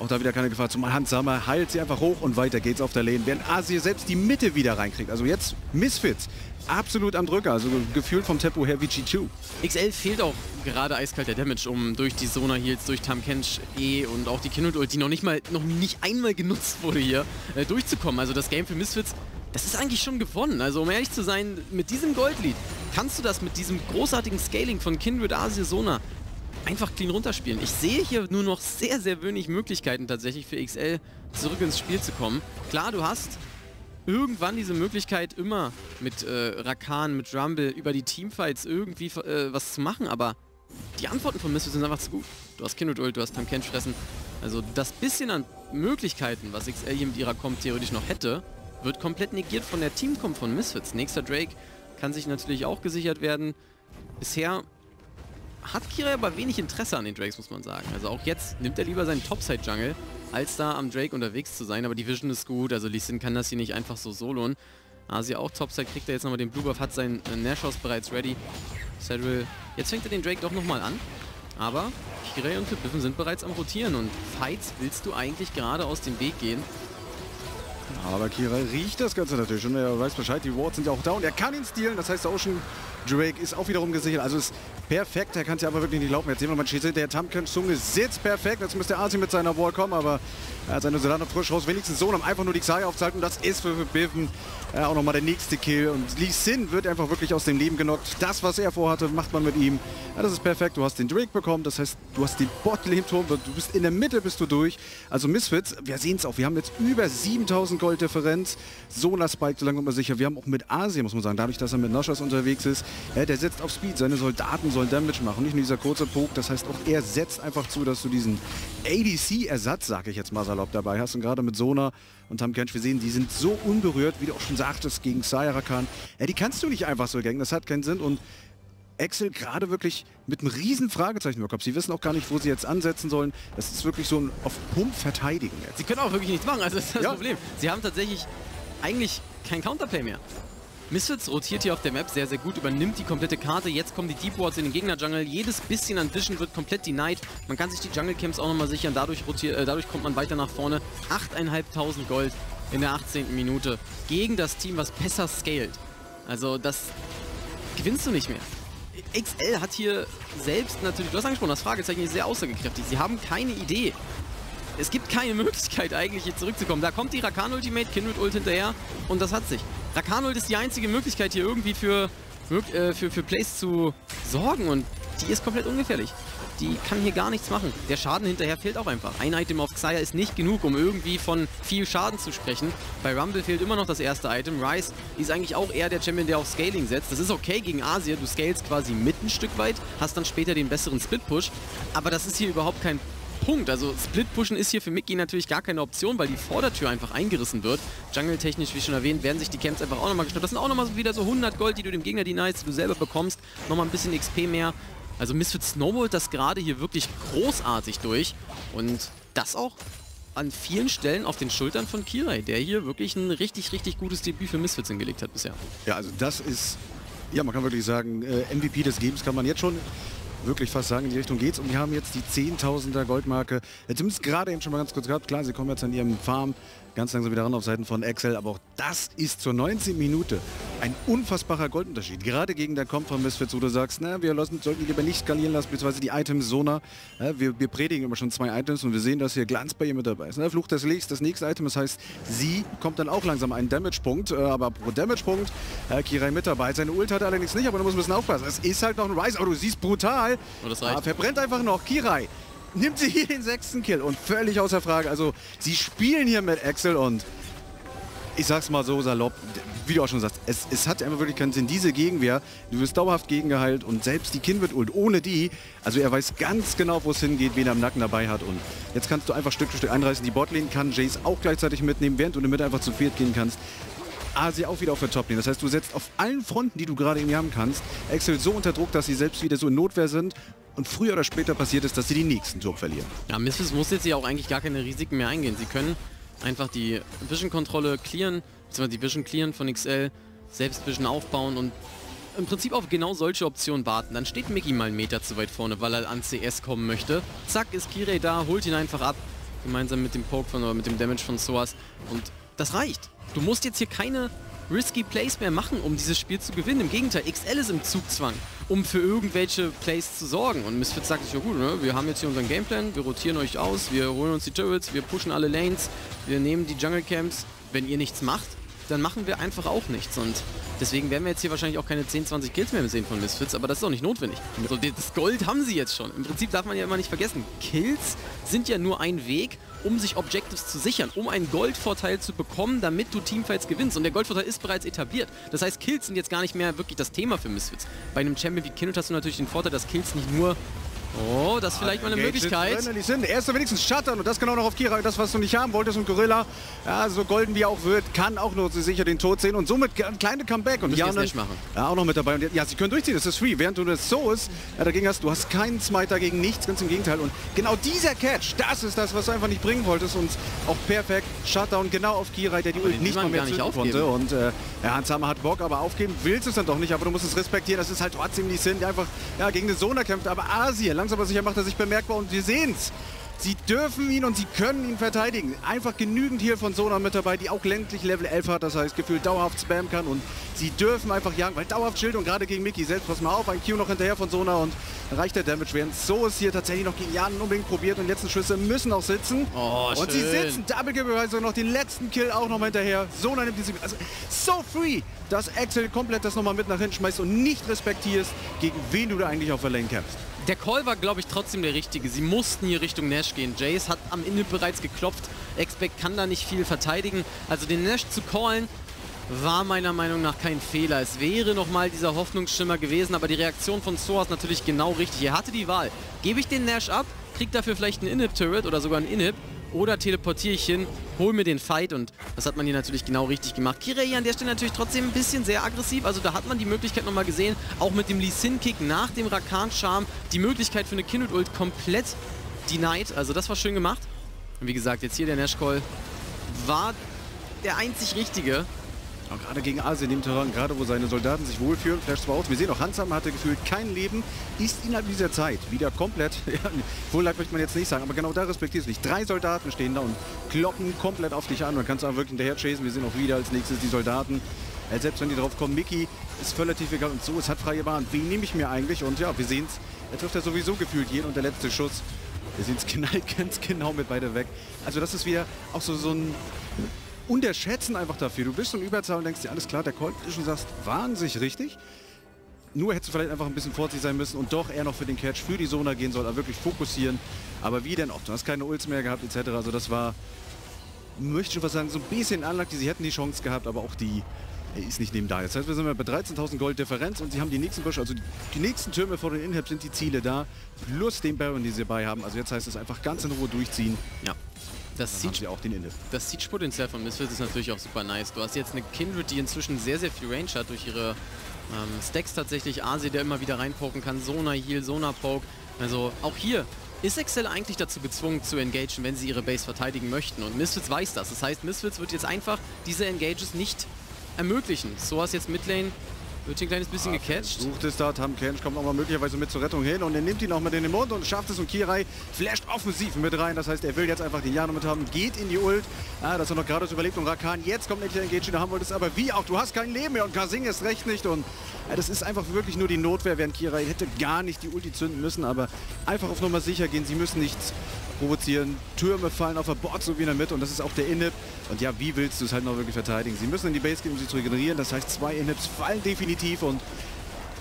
Auch da wieder keine Gefahr zum Handsamer. Heilt sie einfach hoch und weiter geht's auf der Lane. Während Asie selbst die Mitte wieder reinkriegt. Also jetzt Misfits. Absolut am Drücker. Also gefühlt vom Tempo her wie G2. XL fehlt auch gerade eiskalt der Damage, um durch die Sona Heals, durch Tam Kench E und auch die Kindred Ult, die noch nicht mal, noch nicht einmal genutzt wurde hier, äh, durchzukommen. Also das Game für Misfits, das ist eigentlich schon gewonnen. Also um ehrlich zu sein, mit diesem Goldlied kannst du das mit diesem großartigen Scaling von Kindred Asia Sona einfach clean runterspielen. Ich sehe hier nur noch sehr, sehr wenig Möglichkeiten tatsächlich für XL zurück ins Spiel zu kommen. Klar, du hast irgendwann diese Möglichkeit immer mit äh, Rakan, mit Rumble über die Teamfights irgendwie äh, was zu machen, aber die Antworten von Misfits sind einfach zu gut. Du hast Kindred Ult, du hast Tam Kench fressen. Also das bisschen an Möglichkeiten, was XL hier mit ihrer Comp theoretisch noch hätte, wird komplett negiert von der Teamcomp von Misfits. Nächster Drake kann sich natürlich auch gesichert werden. Bisher hat Kira aber wenig Interesse an den Drakes, muss man sagen. Also auch jetzt nimmt er lieber seinen Topside-Jungle, als da am Drake unterwegs zu sein. Aber die Vision ist gut, also Lee Sin kann das hier nicht einfach so soloen. Asia auch Topside, kriegt er jetzt nochmal den Blue Buff, hat seinen äh, Nashos bereits ready. Cedrill, jetzt fängt er den Drake doch nochmal an. Aber Kirei und Biffen sind bereits am Rotieren und Fights willst du eigentlich gerade aus dem Weg gehen. Aber Kira riecht das Ganze natürlich schon. Er weiß Bescheid, die Wards sind ja auch und er kann ihn stehlen. Das heißt, der Ocean Drake ist auch wiederum gesichert. Also ist perfekt. Er kann es ja aber wirklich nicht laufen. Jetzt sehen wir mal, Schieße. der Tamken-Zunge sitzt perfekt. Jetzt müsste Asi mit seiner Wall kommen, aber er hat seine Soldaten frisch raus. Wenigstens so, um einfach nur die Xayah aufzuhalten. Das ist für Biffen äh, auch nochmal der nächste Kill. Und Lee Sin wird einfach wirklich aus dem Leben genockt. Das, was er vorhatte, macht man mit ihm. Ja, das ist perfekt. Du hast den Drake bekommen. Das heißt, du hast den Bot-Lehmturm. Du bist in der Mitte, bist du durch. Also Misfits, wir sehen es auch. Wir haben jetzt über 7000 Gold Differenz. Solar Spike, so lange immer sicher. Wir haben auch mit Asien, muss man sagen, dadurch, dass er mit Noshas unterwegs ist, ja, der setzt auf Speed. Seine Soldaten sollen Damage machen, nicht nur dieser kurze Poke. Das heißt, auch er setzt einfach zu, dass du diesen ADC-Ersatz, sage ich jetzt mal salopp, dabei hast. Und gerade mit Sona und Tam Kench, wir sehen, die sind so unberührt, wie du auch schon sagtest, gegen Sayara Khan. Ja, die kannst du nicht einfach so gängen, das hat keinen Sinn. Und Excel gerade wirklich mit einem riesen Fragezeichen im Kopf. Sie wissen auch gar nicht, wo sie jetzt ansetzen sollen. Das ist wirklich so ein auf Pump verteidigen jetzt. Sie können auch wirklich nichts machen, also das ist das Ja. Problem. Sie haben tatsächlich eigentlich kein Counterplay mehr. Misfits rotiert hier auf der Map sehr, sehr gut, übernimmt die komplette Karte. Jetzt kommen die Deep Wards in den Gegner-Jungle. Jedes bisschen an Vision wird komplett denied. Man kann sich die Jungle-Camps auch nochmal sichern. Dadurch, äh, dadurch kommt man weiter nach vorne. 8.500 Gold in der 18. Minute gegen das Team, was besser scaled. Also das gewinnst du nicht mehr. XL hat hier selbst natürlich, du hast angesprochen, das Fragezeichen ist sehr aussagekräftig. Sie haben keine Idee. Es gibt keine Möglichkeit eigentlich hier zurückzukommen. Da kommt die Rakan Ultimate, Kindred Ult hinterher und das hat sich. Rakan Ult ist die einzige Möglichkeit hier irgendwie für, äh, für, für Plays zu sorgen und die ist komplett ungefährlich. Die kann hier gar nichts machen. Der Schaden hinterher fehlt auch einfach. Ein Item auf Xayah ist nicht genug, um irgendwie von viel Schaden zu sprechen. Bei Rumble fehlt immer noch das erste Item. Rice ist eigentlich auch eher der Champion, der auf Scaling setzt. Das ist okay gegen Asia. Du scalest quasi mit ein Stück weit, hast dann später den besseren Split-Push. Aber das ist hier überhaupt kein Punkt. Also Split-Pushen ist hier für Mickey natürlich gar keine Option, weil die Vordertür einfach eingerissen wird. Jungle-technisch, wie schon erwähnt, werden sich die Camps einfach auch nochmal gestoppt. Das sind auch nochmal wieder so 100 Gold, die du dem Gegner deniest, die du selber bekommst. Nochmal ein bisschen XP mehr. Also Misfit snowballt das gerade hier wirklich großartig durch. Und das auch an vielen Stellen auf den Schultern von Kirai, der hier wirklich ein richtig, richtig gutes Debüt für Misfits hingelegt hat bisher. Ja, also das ist, ja, man kann wirklich sagen, äh, MVP des Games kann man jetzt schon wirklich fast sagen, in die Richtung geht's. Und wir haben jetzt die Zehntausender Goldmarke. Jetzt zumindest gerade eben schon mal ganz kurz gehabt. Klar, sie kommen jetzt an ihrem Farm ganz langsam wieder ran auf Seiten von Excel. Aber auch das ist zur 19. Minute ein unfassbarer Goldunterschied. Gerade gegen der Comp von Misfits, wo du sagst, na, wir lassen, sollten die lieber nicht skalieren lassen, beziehungsweise die Items Sona. Ja, wir, wir predigen immer schon zwei Items und wir sehen, dass hier Glanz bei ihr mit dabei ist. Ne? Fluch des Lichts, das nächste Item, das heißt, sie kommt dann auch langsam einen Damage-Punkt. Äh, aber pro Damage-Punkt, äh, Kirai mit dabei. Seine Ult hat er allerdings nicht, aber du musst ein bisschen aufpassen. Es ist halt noch ein Rise, aber du siehst brutal. Oh, das reicht. Ah, verbrennt einfach noch. Kirai nimmt sie hier den sechsten Kill und völlig außer Frage. Also sie spielen hier mit Axel und ich sag's mal so salopp, wie du auch schon sagst, es, es hat einfach wirklich keinen Sinn. Diese Gegenwehr, du wirst dauerhaft gegengeheilt und selbst die Kinwit ult ohne die, also er weiß ganz genau, wo es hingeht, wen er am Nacken dabei hat und jetzt kannst du einfach Stück für Stück einreißen. Die Botlane kann Jace auch gleichzeitig mitnehmen, während du damit einfach zu viert gehen kannst. Asi auch wieder auf der Toplane. Das heißt, du setzt auf allen Fronten, die du gerade irgendwie haben kannst, Axel so unter Druck, dass sie selbst wieder so in Notwehr sind und früher oder später passiert es, dass sie die nächsten Turm verlieren. Ja, Misfits muss jetzt hier auch eigentlich gar keine Risiken mehr eingehen. Sie können einfach die Vision-Kontrolle clearen, beziehungsweise die Vision clearen von XL, selbst Vision aufbauen und im Prinzip auf genau solche Optionen warten. Dann steht Mickey mal einen Meter zu weit vorne, weil er an CS kommen möchte. Zack, ist Kirei da, holt ihn einfach ab, gemeinsam mit dem Poke von, oder mit dem Damage von Soas und das reicht. Du musst jetzt hier keine risky Plays mehr machen, um dieses Spiel zu gewinnen. Im Gegenteil, XL ist im Zugzwang, um für irgendwelche Plays zu sorgen. Und Misfits sagt sich, ja gut, ne? wir haben jetzt hier unseren Gameplan, wir rotieren euch aus, wir holen uns die Turrets, wir pushen alle Lanes, wir nehmen die Jungle Camps. Wenn ihr nichts macht, dann machen wir einfach auch nichts. Und deswegen werden wir jetzt hier wahrscheinlich auch keine 10, 20 Kills mehr sehen von Misfits, aber das ist auch nicht notwendig. So, das Gold haben sie jetzt schon. Im Prinzip darf man ja immer nicht vergessen, Kills sind ja nur ein Weg, um sich Objectives zu sichern, um einen Goldvorteil zu bekommen, damit du Teamfights gewinnst. Und der Goldvorteil ist bereits etabliert. Das heißt, Kills sind jetzt gar nicht mehr wirklich das Thema für Misfits. Bei einem Champion wie Kindred hast du natürlich den Vorteil, dass Kills nicht nur... Oh, das ist vielleicht mal eine Möglichkeit. Drin, die sind. Er ist da wenigstens Shuttern und das genau noch auf Kira. Das, was du nicht haben wolltest. Und Gorilla, ja, so golden wie er auch wird, kann auch nur sicher den Tod sehen. Und somit ein kleine Comeback. Und anderen, Slash machen. ja, auch noch mit dabei. Und ja, sie können durchziehen. Das ist free. Während du das so ist, ja, dagegen hast, du hast keinen Smite dagegen, nichts. Ganz im Gegenteil. Und genau dieser Catch, das ist das, was du einfach nicht bringen wolltest. Und auch perfekt. Shutdown genau auf Kira, der die Ult nicht mal mehr nicht aufgeben. konnte. Und äh, ja, Hans Hammer hat Bock, aber aufgeben willst du es dann doch nicht. Aber du musst es respektieren. Das ist halt trotzdem die Sin, die einfach ja, gegen den Sona kämpft. Aber Asia, langsam aber sicher macht er sich bemerkbar und wir sehen's. Sie dürfen ihn und sie können ihn verteidigen. Einfach genügend hier von Sona mit dabei, die auch ländlich Level 11 hat, das heißt gefühlt dauerhaft spammen kann und sie dürfen einfach jagen, weil dauerhaft Schild und gerade gegen Mickey selbst, pass mal auf, ein Q noch hinterher von Sona und reicht der Damage, während so ist hier tatsächlich noch gegen Jan unbedingt probiert und die letzten Schüsse müssen auch sitzen. Oh, und sie schön. sitzen, Double Giveaway, also noch den letzten Kill auch noch mal hinterher. Sona nimmt diese, also so free, dass Axel komplett das nochmal mit nach hinten schmeißt und nicht respektierst, gegen wen du da eigentlich auf der Lane kämpfst. Der Call war, glaube ich, trotzdem der richtige. Sie mussten hier Richtung Nash gehen. Jace hat am Inhib bereits geklopft. Expect kann da nicht viel verteidigen. Also den Nash zu callen, war meiner Meinung nach kein Fehler. Es wäre nochmal dieser Hoffnungsschimmer gewesen, aber die Reaktion von Soas natürlich genau richtig. Er hatte die Wahl. Gebe ich den Nash ab, krieg dafür vielleicht einen Inhib-Turret oder sogar einen Inhib oder teleportiere ich hin, hol mir den Fight und das hat man hier natürlich genau richtig gemacht. Kirei an der Stelle natürlich trotzdem ein bisschen sehr aggressiv, also da hat man die Möglichkeit nochmal gesehen, auch mit dem Lee Sin Kick nach dem Rakan Charm, die Möglichkeit für eine Kindred Ult komplett denied, also das war schön gemacht. Und wie gesagt, jetzt hier der Nash Call war der einzig richtige. Auch gerade gegen Asien im Terrain, gerade wo seine Soldaten sich wohlfühlen, flasht zwar aus. Wir sehen auch, Hansam hatte gefühlt kein Leben, ist innerhalb dieser Zeit wieder komplett, ja, wohlleid möchte man jetzt nicht sagen, aber genau da respektierst du dich. Drei Soldaten stehen da und kloppen komplett auf dich an. Man kann es auch wirklich hinterher chasen. Wir sehen auch wieder als nächstes die Soldaten. Äh, selbst wenn die drauf kommen, Mickey ist völlig egal und so, es hat freie Bahn. Wen nehme ich mir eigentlich? Und ja, wir sehen es, er trifft ja sowieso gefühlt jeden und der letzte Schuss. Wir sehen es knallt ganz genau mit beide weg. Also das ist wieder auch so, so ein Unterschätzen einfach dafür. Du bist in Überzahl und denkst dir, alles klar, der Colt ist und sagst, wahnsinnig richtig. Nur hättest du vielleicht einfach ein bisschen vorsichtig sein müssen und doch eher noch für den Catch, für die Zona gehen soll, aber wirklich fokussieren. Aber wie denn auch? Du hast keine Ults mehr gehabt etc. Also das war, möchte schon was sagen, so ein bisschen Anlag, die sie hätten die Chance gehabt, aber auch die ist nicht neben da. Das heißt, wir sind bei 13.000 Gold Differenz und sie haben die nächsten Büsche, also die, die nächsten Türme vor den Inhab sind die Ziele da, plus den Baron, die sie dabei haben. Also jetzt heißt es einfach ganz in Ruhe durchziehen. Ja. Das Dann haben sieht sie auch den Inhab. Das Siege-Potenzial von Misfits ist natürlich auch super nice. Du hast jetzt eine Kindred, die inzwischen sehr, sehr viel Range hat durch ihre ähm, Stacks tatsächlich. Asi, der immer wieder reinpoken kann. Sona Heal, Sona Poke. Also auch hier ist Excel eigentlich dazu gezwungen zu engagen, wenn sie ihre Base verteidigen möchten. Und Misfits weiß das. Das heißt, Misfits wird jetzt einfach diese Engages nicht ermöglichen. So hast jetzt Midlane wird hier ein kleines bisschen gecatcht. Sucht es da, Tam Kench kommt auch mal möglicherweise mit zur Rettung hin und er nimmt ihn auch mit in den Mund und schafft es. Und Kirai flasht offensiv mit rein. Das heißt, er will jetzt einfach den Jano mit haben, geht in die Ult. Ah, dass er noch gerade überlebt. Und Rakan, jetzt kommt endlich der Engage, den haben wolltest, aber wie auch, du hast kein Leben mehr. Und Kasing ist recht nicht. Und ja, das ist einfach wirklich nur die Notwehr, während Kirai hätte gar nicht die Ulti zünden müssen, aber einfach auf Nummer sicher gehen, sie müssen nichts provozieren, Türme fallen auf der Bord so wie in der Mitte und das ist auch der Inhib. Und ja, wie willst du es halt noch wirklich verteidigen? Sie müssen in die Base gehen, um sie zu regenerieren, das heißt zwei Inhibs fallen definitiv und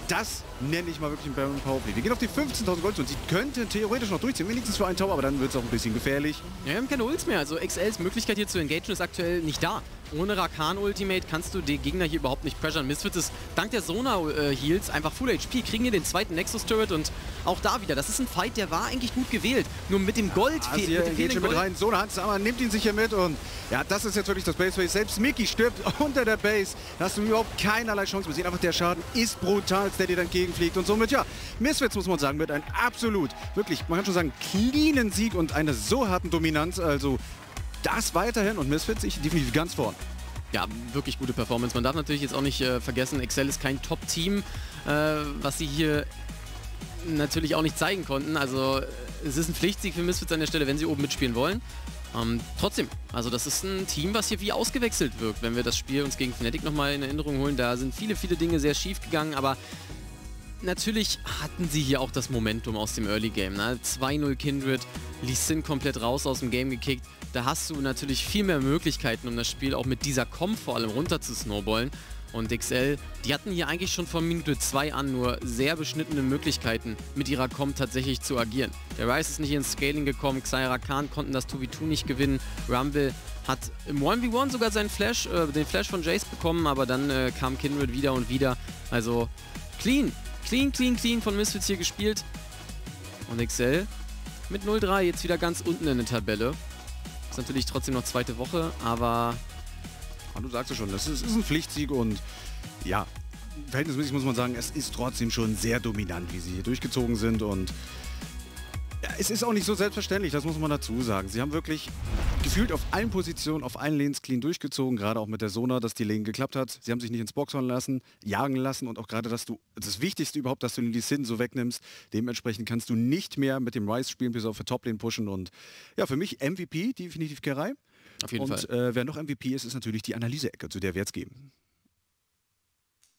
das nenne ich mal wirklich ein Baron Powerplay. Wir gehen auf die 15.000 Gold und sie könnten theoretisch noch durchziehen, wenigstens für einen Tower, aber dann wird es auch ein bisschen gefährlich. Ja, wir haben keine Ults mehr. Also XLs Möglichkeit hier zu engagen ist aktuell nicht da. Ohne Rakan-Ultimate kannst du den Gegner hier überhaupt nicht pressuren. Misfits ist dank der Sona-Heals einfach Full HP, kriegen hier den zweiten Nexus-Turret und auch da wieder. Das ist ein Fight, der war eigentlich gut gewählt. Nur mit dem Gold Also fehlt hier geht schon mit rein. So eine Hand, aber nimmt ihn sicher mit und ja, das ist jetzt wirklich das Base Face. Selbst Mickey stirbt unter der Base. Da hast du überhaupt keinerlei Chance. Wir sehen einfach, der Schaden ist brutal, der dir dann gegenfliegt und somit, ja, Misfits muss man sagen, mit einem absolut, wirklich, man kann schon sagen, cleanen Sieg und einer so harten Dominanz. Also das weiterhin und Misfits, ich definitiv ganz vorn. Ja, wirklich gute Performance. Man darf natürlich jetzt auch nicht äh, vergessen, Excel ist kein Top-Team, äh, was sie hier natürlich auch nicht zeigen konnten. Also äh, es ist ein Pflichtsieg für Misfits an der Stelle, wenn sie oben mitspielen wollen. Ähm, trotzdem, also das ist ein Team, was hier wie ausgewechselt wirkt. Wenn wir das Spiel uns gegen Fnatic nochmal in Erinnerung holen, da sind viele, viele Dinge sehr schief gegangen, aber natürlich hatten sie hier auch das Momentum aus dem Early Game. Ne? 2-0 Kindred, Lee Sin komplett raus aus dem Game gekickt. Da hast du natürlich viel mehr Möglichkeiten, um das Spiel auch mit dieser Comp vor allem runter zu snowballen. Und XL, die hatten hier eigentlich schon von Minute 2 an nur sehr beschnittene Möglichkeiten, mit ihrer Comp tatsächlich zu agieren. Der Rice ist nicht ins Scaling gekommen, Xayra Khan konnten das 2v2 nicht gewinnen, Rumble hat im 1v1 sogar seinen Flash, äh, den Flash von Jace bekommen, aber dann äh, kam Kindred wieder und wieder. Also clean, clean, clean, clean von Misfits hier gespielt. Und XL mit 0-3 jetzt wieder ganz unten in der Tabelle. Ist natürlich trotzdem noch zweite Woche, aber Ja, du sagst es schon, das ist, ist ein Pflichtsieg und ja, verhältnismäßig muss man sagen, es ist trotzdem schon sehr dominant, wie sie hier durchgezogen sind und ja, es ist auch nicht so selbstverständlich, das muss man dazu sagen. Sie haben wirklich gefühlt auf allen Positionen, auf allen Lanes clean durchgezogen, gerade auch mit der Sona, dass die Lane geklappt hat. Sie haben sich nicht ins Boxhorn lassen, jagen lassen und auch gerade, dass du, das Wichtigste überhaupt, dass du den Sin so wegnimmst. Dementsprechend kannst du nicht mehr mit dem Rice spielen, bis auf der Top-Lane pushen und ja, für mich MVP, definitiv Kerai. Auf jeden und Fall. äh, wer noch MVP ist, ist natürlich die Analyse-Ecke, zu der wir jetzt gehen.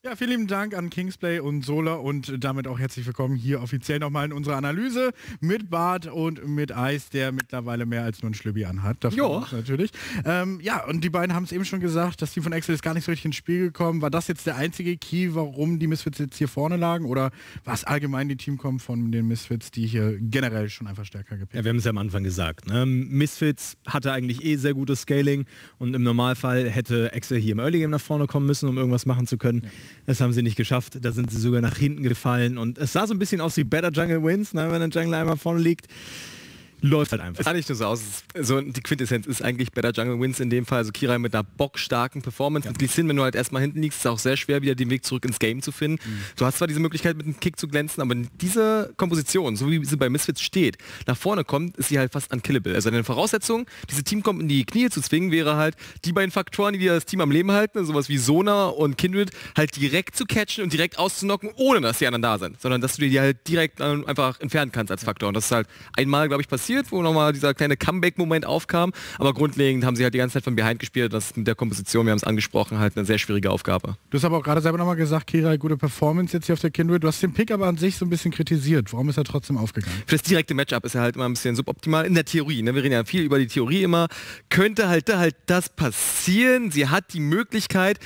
Ja, vielen lieben Dank an Kingsplay und Sola und damit auch herzlich willkommen hier offiziell nochmal in unserer Analyse mit Bart und mit Eis, der mittlerweile mehr als nur ein Schlübbi anhat. Ja. uns natürlich. Ähm, ja, und die beiden haben es eben schon gesagt, das Team von Excel ist gar nicht so richtig ins Spiel gekommen. War das jetzt der einzige Key, warum die Misfits jetzt hier vorne lagen? Oder war es allgemein die Teamcom von den Misfits, die hier generell schon einfach stärker gepickt Ja, wir haben es ja am Anfang gesagt. Ne? Misfits hatte eigentlich eh sehr gutes Scaling und im Normalfall hätte Excel hier im Early Game nach vorne kommen müssen, um irgendwas machen zu können. Das haben sie nicht geschafft. Da sind sie sogar nach hinten gefallen und es sah so ein bisschen aus wie Better Jungle Wins, ne? wenn ein Jungler einmal vorne liegt. Läuft halt einfach. Es sah nicht nur so aus. So, die Quintessenz ist eigentlich Better Jungle Wins in dem Fall. Also Kira mit einer bockstarken Performance. Mit Lee Sin, wenn du halt erstmal hinten liegst, ist es auch sehr schwer, wieder den Weg zurück ins Game zu finden. Du hast zwar diese Möglichkeit, mit einem Kick zu glänzen, aber diese Komposition, so wie sie bei Misfits steht, nach vorne kommt, ist sie halt fast unkillable. Also eine Voraussetzung, diese Team kommt in die Knie zu zwingen, wäre halt die beiden Faktoren, die das Team am Leben halten, also sowas wie Sona und Kindred, halt direkt zu catchen und direkt auszunocken, ohne dass die anderen da sind. Sondern dass du die halt direkt einfach entfernen kannst als Faktor. Und das ist halt einmal, glaube ich, passiert, wo nochmal dieser kleine Comeback-Moment aufkam. Aber grundlegend haben sie halt die ganze Zeit von Behind gespielt. Das ist mit der Komposition, wir haben es angesprochen, halt eine sehr schwierige Aufgabe. Du hast aber auch gerade selber nochmal gesagt, Kira, gute Performance jetzt hier auf der Kindred. Du hast den Pick aber an sich so ein bisschen kritisiert. Warum ist er trotzdem aufgegangen? Für das direkte Matchup ist er halt immer ein bisschen suboptimal in der Theorie. Ne? Wir reden ja viel über die Theorie immer. Könnte halt da halt das passieren. Sie hat die Möglichkeit.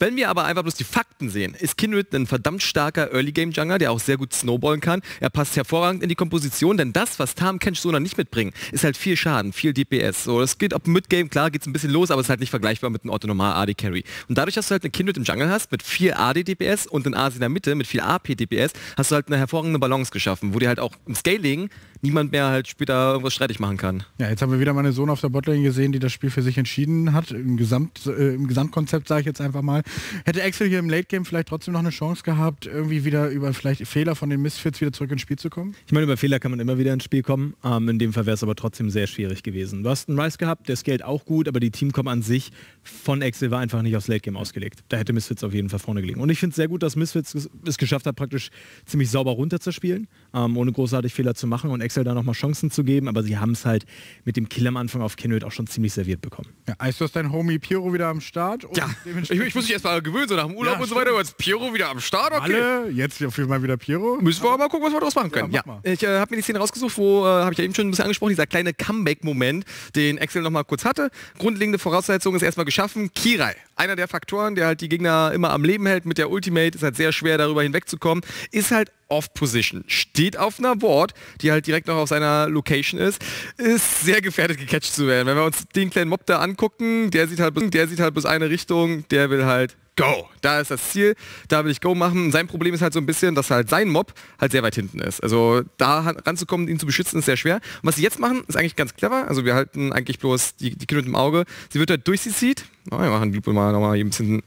Wenn wir aber einfach bloß die Fakten sehen, ist Kindred ein verdammt starker Early Game Jungler, der auch sehr gut snowballen kann. Er passt hervorragend in die Komposition, denn das, was Tam Kench Sona nicht mitbringen, ist halt viel Schaden, viel DPS. So, es geht ab Mid-Game, klar geht es ein bisschen los, aber es ist halt nicht vergleichbar mit einem Otto-Normal AD Carry. Und dadurch, dass du halt eine Kindred im Jungle hast, mit viel AD DPS und einen Asi in der Mitte mit viel AP DPS, hast du halt eine hervorragende Balance geschaffen, wo dir halt auch im Scaling niemand mehr halt später irgendwas streitig machen kann. Ja, jetzt haben wir wieder mal eine Sohn auf der Botlane gesehen, die das Spiel für sich entschieden hat. Im, Gesamt, äh, im Gesamtkonzept sage ich jetzt einfach mal. Hätte Axel hier im Late Game vielleicht trotzdem noch eine Chance gehabt, irgendwie wieder über vielleicht Fehler von den Misfits wieder zurück ins Spiel zu kommen? Ich meine, über Fehler kann man immer wieder ins Spiel kommen. Ähm, in dem Fall wäre es aber trotzdem sehr schwierig gewesen. Du hast einen Rice gehabt, der scaled auch gut, aber die Teamcom an sich von Excel war einfach nicht aufs Late Game ausgelegt. Da hätte Misfits auf jeden Fall vorne gelegen. Und ich finde es sehr gut, dass Misfits es geschafft hat, praktisch ziemlich sauber runterzuspielen, ähm, ohne großartig Fehler zu machen und Excel da nochmal Chancen zu geben. Aber sie haben es halt mit dem Kill am Anfang auf Kindred auch schon ziemlich serviert bekommen. Ja, du hast dein Homie Piro wieder am Start. und Ja, ich, ich muss mich erstmal gewöhnen, so nach dem Urlaub Ja, und so weiter. Jetzt Piero wieder am Start, okay. alle, jetzt auf jeden Fall wieder Piro. Müssen wir aber mal gucken, was wir daraus machen können. Ja, Ja, mach mal. Ich äh, habe mir die Szene rausgesucht, wo, äh, habe ich ja eben schon ein bisschen angesprochen, dieser kleine Comeback-Moment, den Axel noch mal kurz hatte. Grundlegende Voraussetzung ist erstmal geschaffen. Kirai, einer der Faktoren, der halt die Gegner immer am Leben hält mit der Ultimate, ist halt sehr schwer darüber hinwegzukommen, ist halt Off-Position. Steht auf einer Ward, die halt direkt noch auf seiner Location ist, ist sehr gefährdet gecatcht zu werden. Wenn wir uns den kleinen Mob da angucken, der sieht halt, der sieht halt bis eine Richtung, der will halt Go. Da ist das Ziel, da will ich Go machen. Sein Problem ist halt so ein bisschen, dass halt sein Mob halt sehr weit hinten ist. Also da ranzukommen, ihn zu beschützen, ist sehr schwer. Und was sie jetzt machen, ist eigentlich ganz clever. Also wir halten eigentlich bloß die, die Kinder im Auge. Sie wird halt durch sie zieht. Oh, wir machen die mal nochmal hier ein bisschen...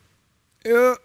Ja.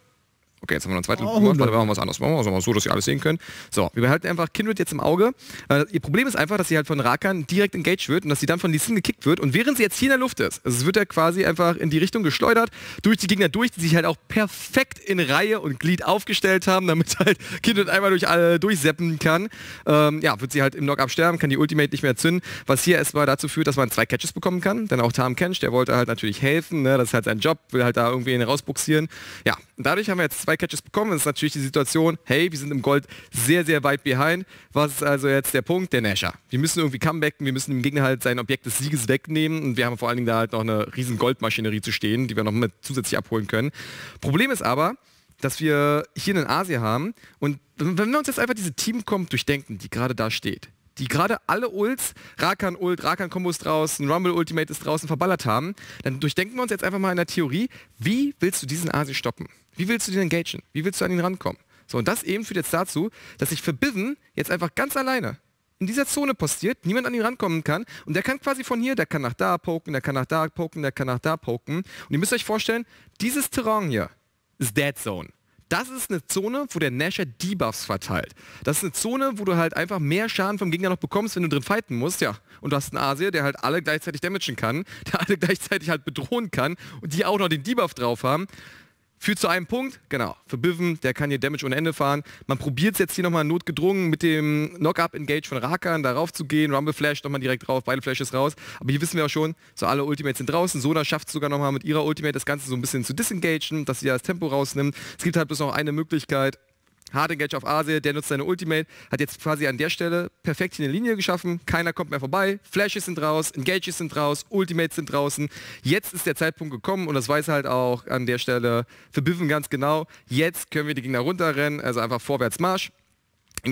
Okay, jetzt haben wir noch eine zweite Lupe gemacht. Warte, wir machen was anderes. Machen wir mal so, dass ihr alles sehen könnt. So, wir behalten einfach Kindred jetzt im Auge. Äh, ihr Problem ist einfach, dass sie halt von Rakan direkt engaged wird und dass sie dann von Lee Sin gekickt wird. Und während sie jetzt hier in der Luft ist, also es wird ja quasi einfach in die Richtung geschleudert, durch die Gegner durch, die sich halt auch perfekt in Reihe und Glied aufgestellt haben, damit halt Kindred einmal durch alle durchseppen kann. Ähm, ja, wird sie halt im Knock-Up sterben, kann die Ultimate nicht mehr zünden, was hier erstmal dazu führt, dass man zwei Catches bekommen kann. Denn auch Tam Kench, der wollte halt natürlich helfen, ne? das ist halt sein Job, will halt da irgendwie ihn rausbuxieren. Ja, und dadurch haben wir jetzt zwei Catches bekommen. Ist natürlich die Situation, hey, wir sind im Gold sehr, sehr weit behind. Was ist also jetzt der Punkt? Der Nasher. Wir müssen irgendwie comebacken, wir müssen dem Gegner halt sein Objekt des Sieges wegnehmen und wir haben vor allen Dingen da halt noch eine riesen Goldmaschinerie zu stehen, die wir noch mit zusätzlich abholen können. Problem ist aber, dass wir hier einen Asia haben und wenn wir uns jetzt einfach diese Teamcomp durchdenken, die gerade da steht, die gerade alle Ults, Rakan Ult, Rakan Kombos draußen, Rumble Ultimate ist draußen verballert haben, dann durchdenken wir uns jetzt einfach mal in der Theorie, wie willst du diesen Asi stoppen? Wie willst du den engagen? Wie willst du an ihn rankommen? So, und das eben führt jetzt dazu, dass sich für Biven jetzt einfach ganz alleine in dieser Zone postiert, niemand an ihn rankommen kann und der kann quasi von hier, der kann nach da poken, der kann nach da poken, der kann nach da poken und ihr müsst euch vorstellen, dieses Terrain hier ist Dead Zone. Das ist eine Zone, wo der Nasher Debuffs verteilt. Das ist eine Zone, wo du halt einfach mehr Schaden vom Gegner noch bekommst, wenn du drin fighten musst, ja. Und du hast einen Asier, der halt alle gleichzeitig damagen kann, der alle gleichzeitig halt bedrohen kann und die auch noch den Debuff drauf haben. Führt zu einem Punkt, genau, für Biven, der kann hier Damage ohne Ende fahren. Man probiert es jetzt hier nochmal notgedrungen mit dem Knock-Up-Engage von Rakan darauf zu gehen. Rumble Flash nochmal direkt drauf, beide Flashes raus. Aber hier wissen wir auch schon, so alle Ultimates sind draußen. Sona schafft es sogar nochmal mit ihrer Ultimate das Ganze so ein bisschen zu disengagen, dass sie ja das Tempo rausnimmt. Es gibt halt bloß noch eine Möglichkeit, Hard Engage auf Asia, der nutzt seine Ultimate, hat jetzt quasi an der Stelle perfekt eine Linie geschaffen, keiner kommt mehr vorbei, Flashes sind raus, Engages sind raus, Ultimates sind draußen. Jetzt ist der Zeitpunkt gekommen und das weiß halt auch an der Stelle für Biffen ganz genau. Jetzt können wir die Gegner runterrennen, also einfach vorwärts Marsch.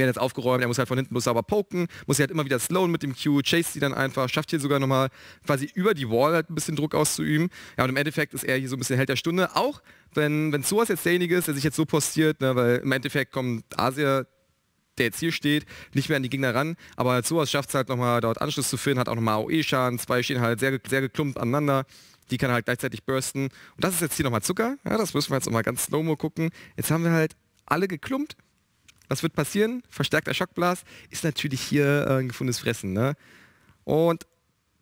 Wird jetzt aufgeräumt, er muss halt von hinten bloß sauber poken, muss halt immer wieder slowen mit dem Q, chase sie dann einfach, schafft hier sogar nochmal quasi über die Wall halt ein bisschen Druck auszuüben. Ja, und im Endeffekt ist er hier so ein bisschen Held der Stunde, auch wenn, wenn sowas jetzt derjenige ist, der sich jetzt so postiert, ne, weil im Endeffekt kommt Asia der jetzt hier steht, nicht mehr an die Gegner ran. Aber sowas schafft es halt nochmal dort Anschluss zu finden, hat auch nochmal AOE-Schaden, zwei stehen halt sehr, sehr geklumpt aneinander. Die kann halt gleichzeitig bursten. Und das ist jetzt hier nochmal Zucker. Ja, das müssen wir jetzt nochmal ganz slow-mo gucken. Jetzt haben wir halt alle geklumpt. Was wird passieren? Verstärkter Schockblast ist natürlich hier äh, ein gefundenes Fressen. Ne? Und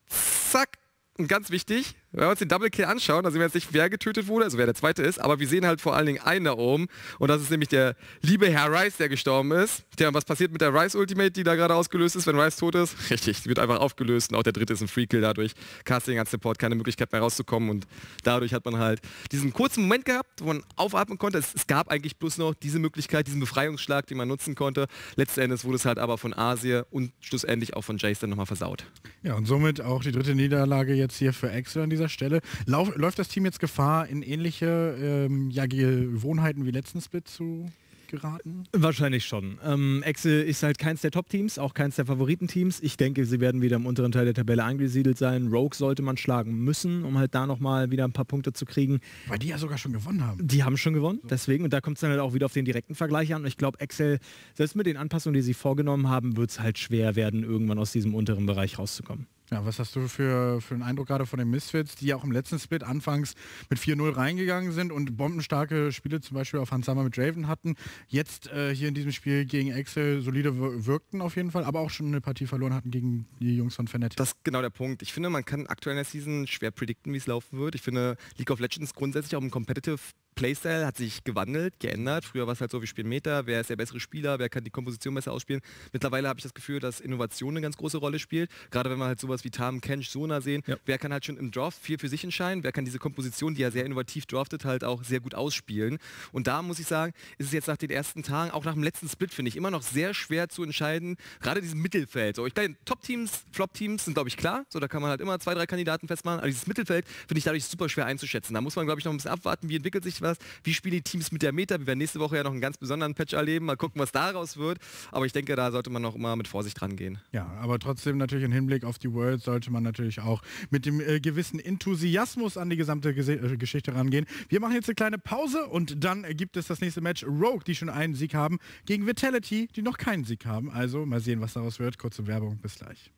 zack, und ganz wichtig, wenn wir uns den Double Kill anschauen, da sehen wir jetzt nicht, wer getötet wurde, also wer der zweite ist, aber wir sehen halt vor allen Dingen einen da oben und das ist nämlich der liebe Herr Rice, der gestorben ist. Der, was passiert mit der Rice Ultimate, die da gerade ausgelöst ist, wenn Rice tot ist? Richtig, die wird einfach aufgelöst und auch der dritte ist ein Free Kill dadurch. Casting als Support keine Möglichkeit mehr rauszukommen und dadurch hat man halt diesen kurzen Moment gehabt, wo man aufatmen konnte. Es, es gab eigentlich bloß noch diese Möglichkeit, diesen Befreiungsschlag, den man nutzen konnte. Letzten Endes wurde es halt aber von Asia und schlussendlich auch von Jace dann nochmal versaut. Ja, und somit auch die dritte Niederlage jetzt hier für Excel an dieser Stelle. Lauf, läuft das Team jetzt Gefahr, in ähnliche ähm, ja, Gewohnheiten wie letzten Split zu geraten? Wahrscheinlich schon. Ähm, Excel ist halt keins der Top-Teams, auch keins der Favoritenteams. Ich denke, sie werden wieder im unteren Teil der Tabelle angesiedelt sein. Rogue sollte man schlagen müssen, um halt da nochmal wieder ein paar Punkte zu kriegen. Weil die ja sogar schon gewonnen haben. Die haben schon gewonnen, deswegen. Und da kommt es dann halt auch wieder auf den direkten Vergleich an. Und ich glaube, Excel, selbst mit den Anpassungen, die sie vorgenommen haben, wird es halt schwer werden, irgendwann aus diesem unteren Bereich rauszukommen. Ja, was hast du für, für einen Eindruck gerade von den Misfits, die ja auch im letzten Split anfangs mit 4-0 reingegangen sind und bombenstarke Spiele zum Beispiel auf Hans Sammer mit Draven hatten, jetzt äh, hier in diesem Spiel gegen Excel solide wirkten auf jeden Fall, aber auch schon eine Partie verloren hatten gegen die Jungs von Fnatic. Das ist genau der Punkt. Ich finde, man kann aktuell in der Season schwer predikten, wie es laufen wird. Ich finde, League of Legends grundsätzlich auch im Competitive Playstyle hat sich gewandelt, geändert. Früher war es halt so, wir spielen Meta, wer ist der bessere Spieler, wer kann die Komposition besser ausspielen. Mittlerweile habe ich das Gefühl, dass Innovation eine ganz große Rolle spielt. Gerade wenn wir halt sowas wie Tam, Kench, Sona sehen, ja. wer kann halt schon im Draft viel für sich entscheiden, wer kann diese Komposition, die ja sehr innovativ draftet, halt auch sehr gut ausspielen. Und da muss ich sagen, ist es jetzt nach den ersten Tagen, auch nach dem letzten Split, finde ich, immer noch sehr schwer zu entscheiden, gerade dieses Mittelfeld. So, ich glaube, Top-Teams, Flop-Teams sind, glaube ich, klar. So, da kann man halt immer zwei, drei Kandidaten festmachen. Aber dieses Mittelfeld finde ich dadurch super schwer einzuschätzen. Da muss man, glaube ich, noch ein bisschen abwarten, wie entwickelt sich was, wie spielen die Teams mit der Meta. Wir werden nächste Woche ja noch einen ganz besonderen Patch erleben. Mal gucken, was daraus wird. Aber ich denke, da sollte man noch immer mit Vorsicht rangehen. Ja, aber trotzdem natürlich im Hinblick auf die World sollte man natürlich auch mit dem äh, gewissen Enthusiasmus an die gesamte Gese äh, Geschichte rangehen. Wir machen jetzt eine kleine Pause und dann gibt es das nächste Match Rogue, die schon einen Sieg haben, gegen Vitality, die noch keinen Sieg haben. Also mal sehen, was daraus wird. Kurze Werbung, bis gleich.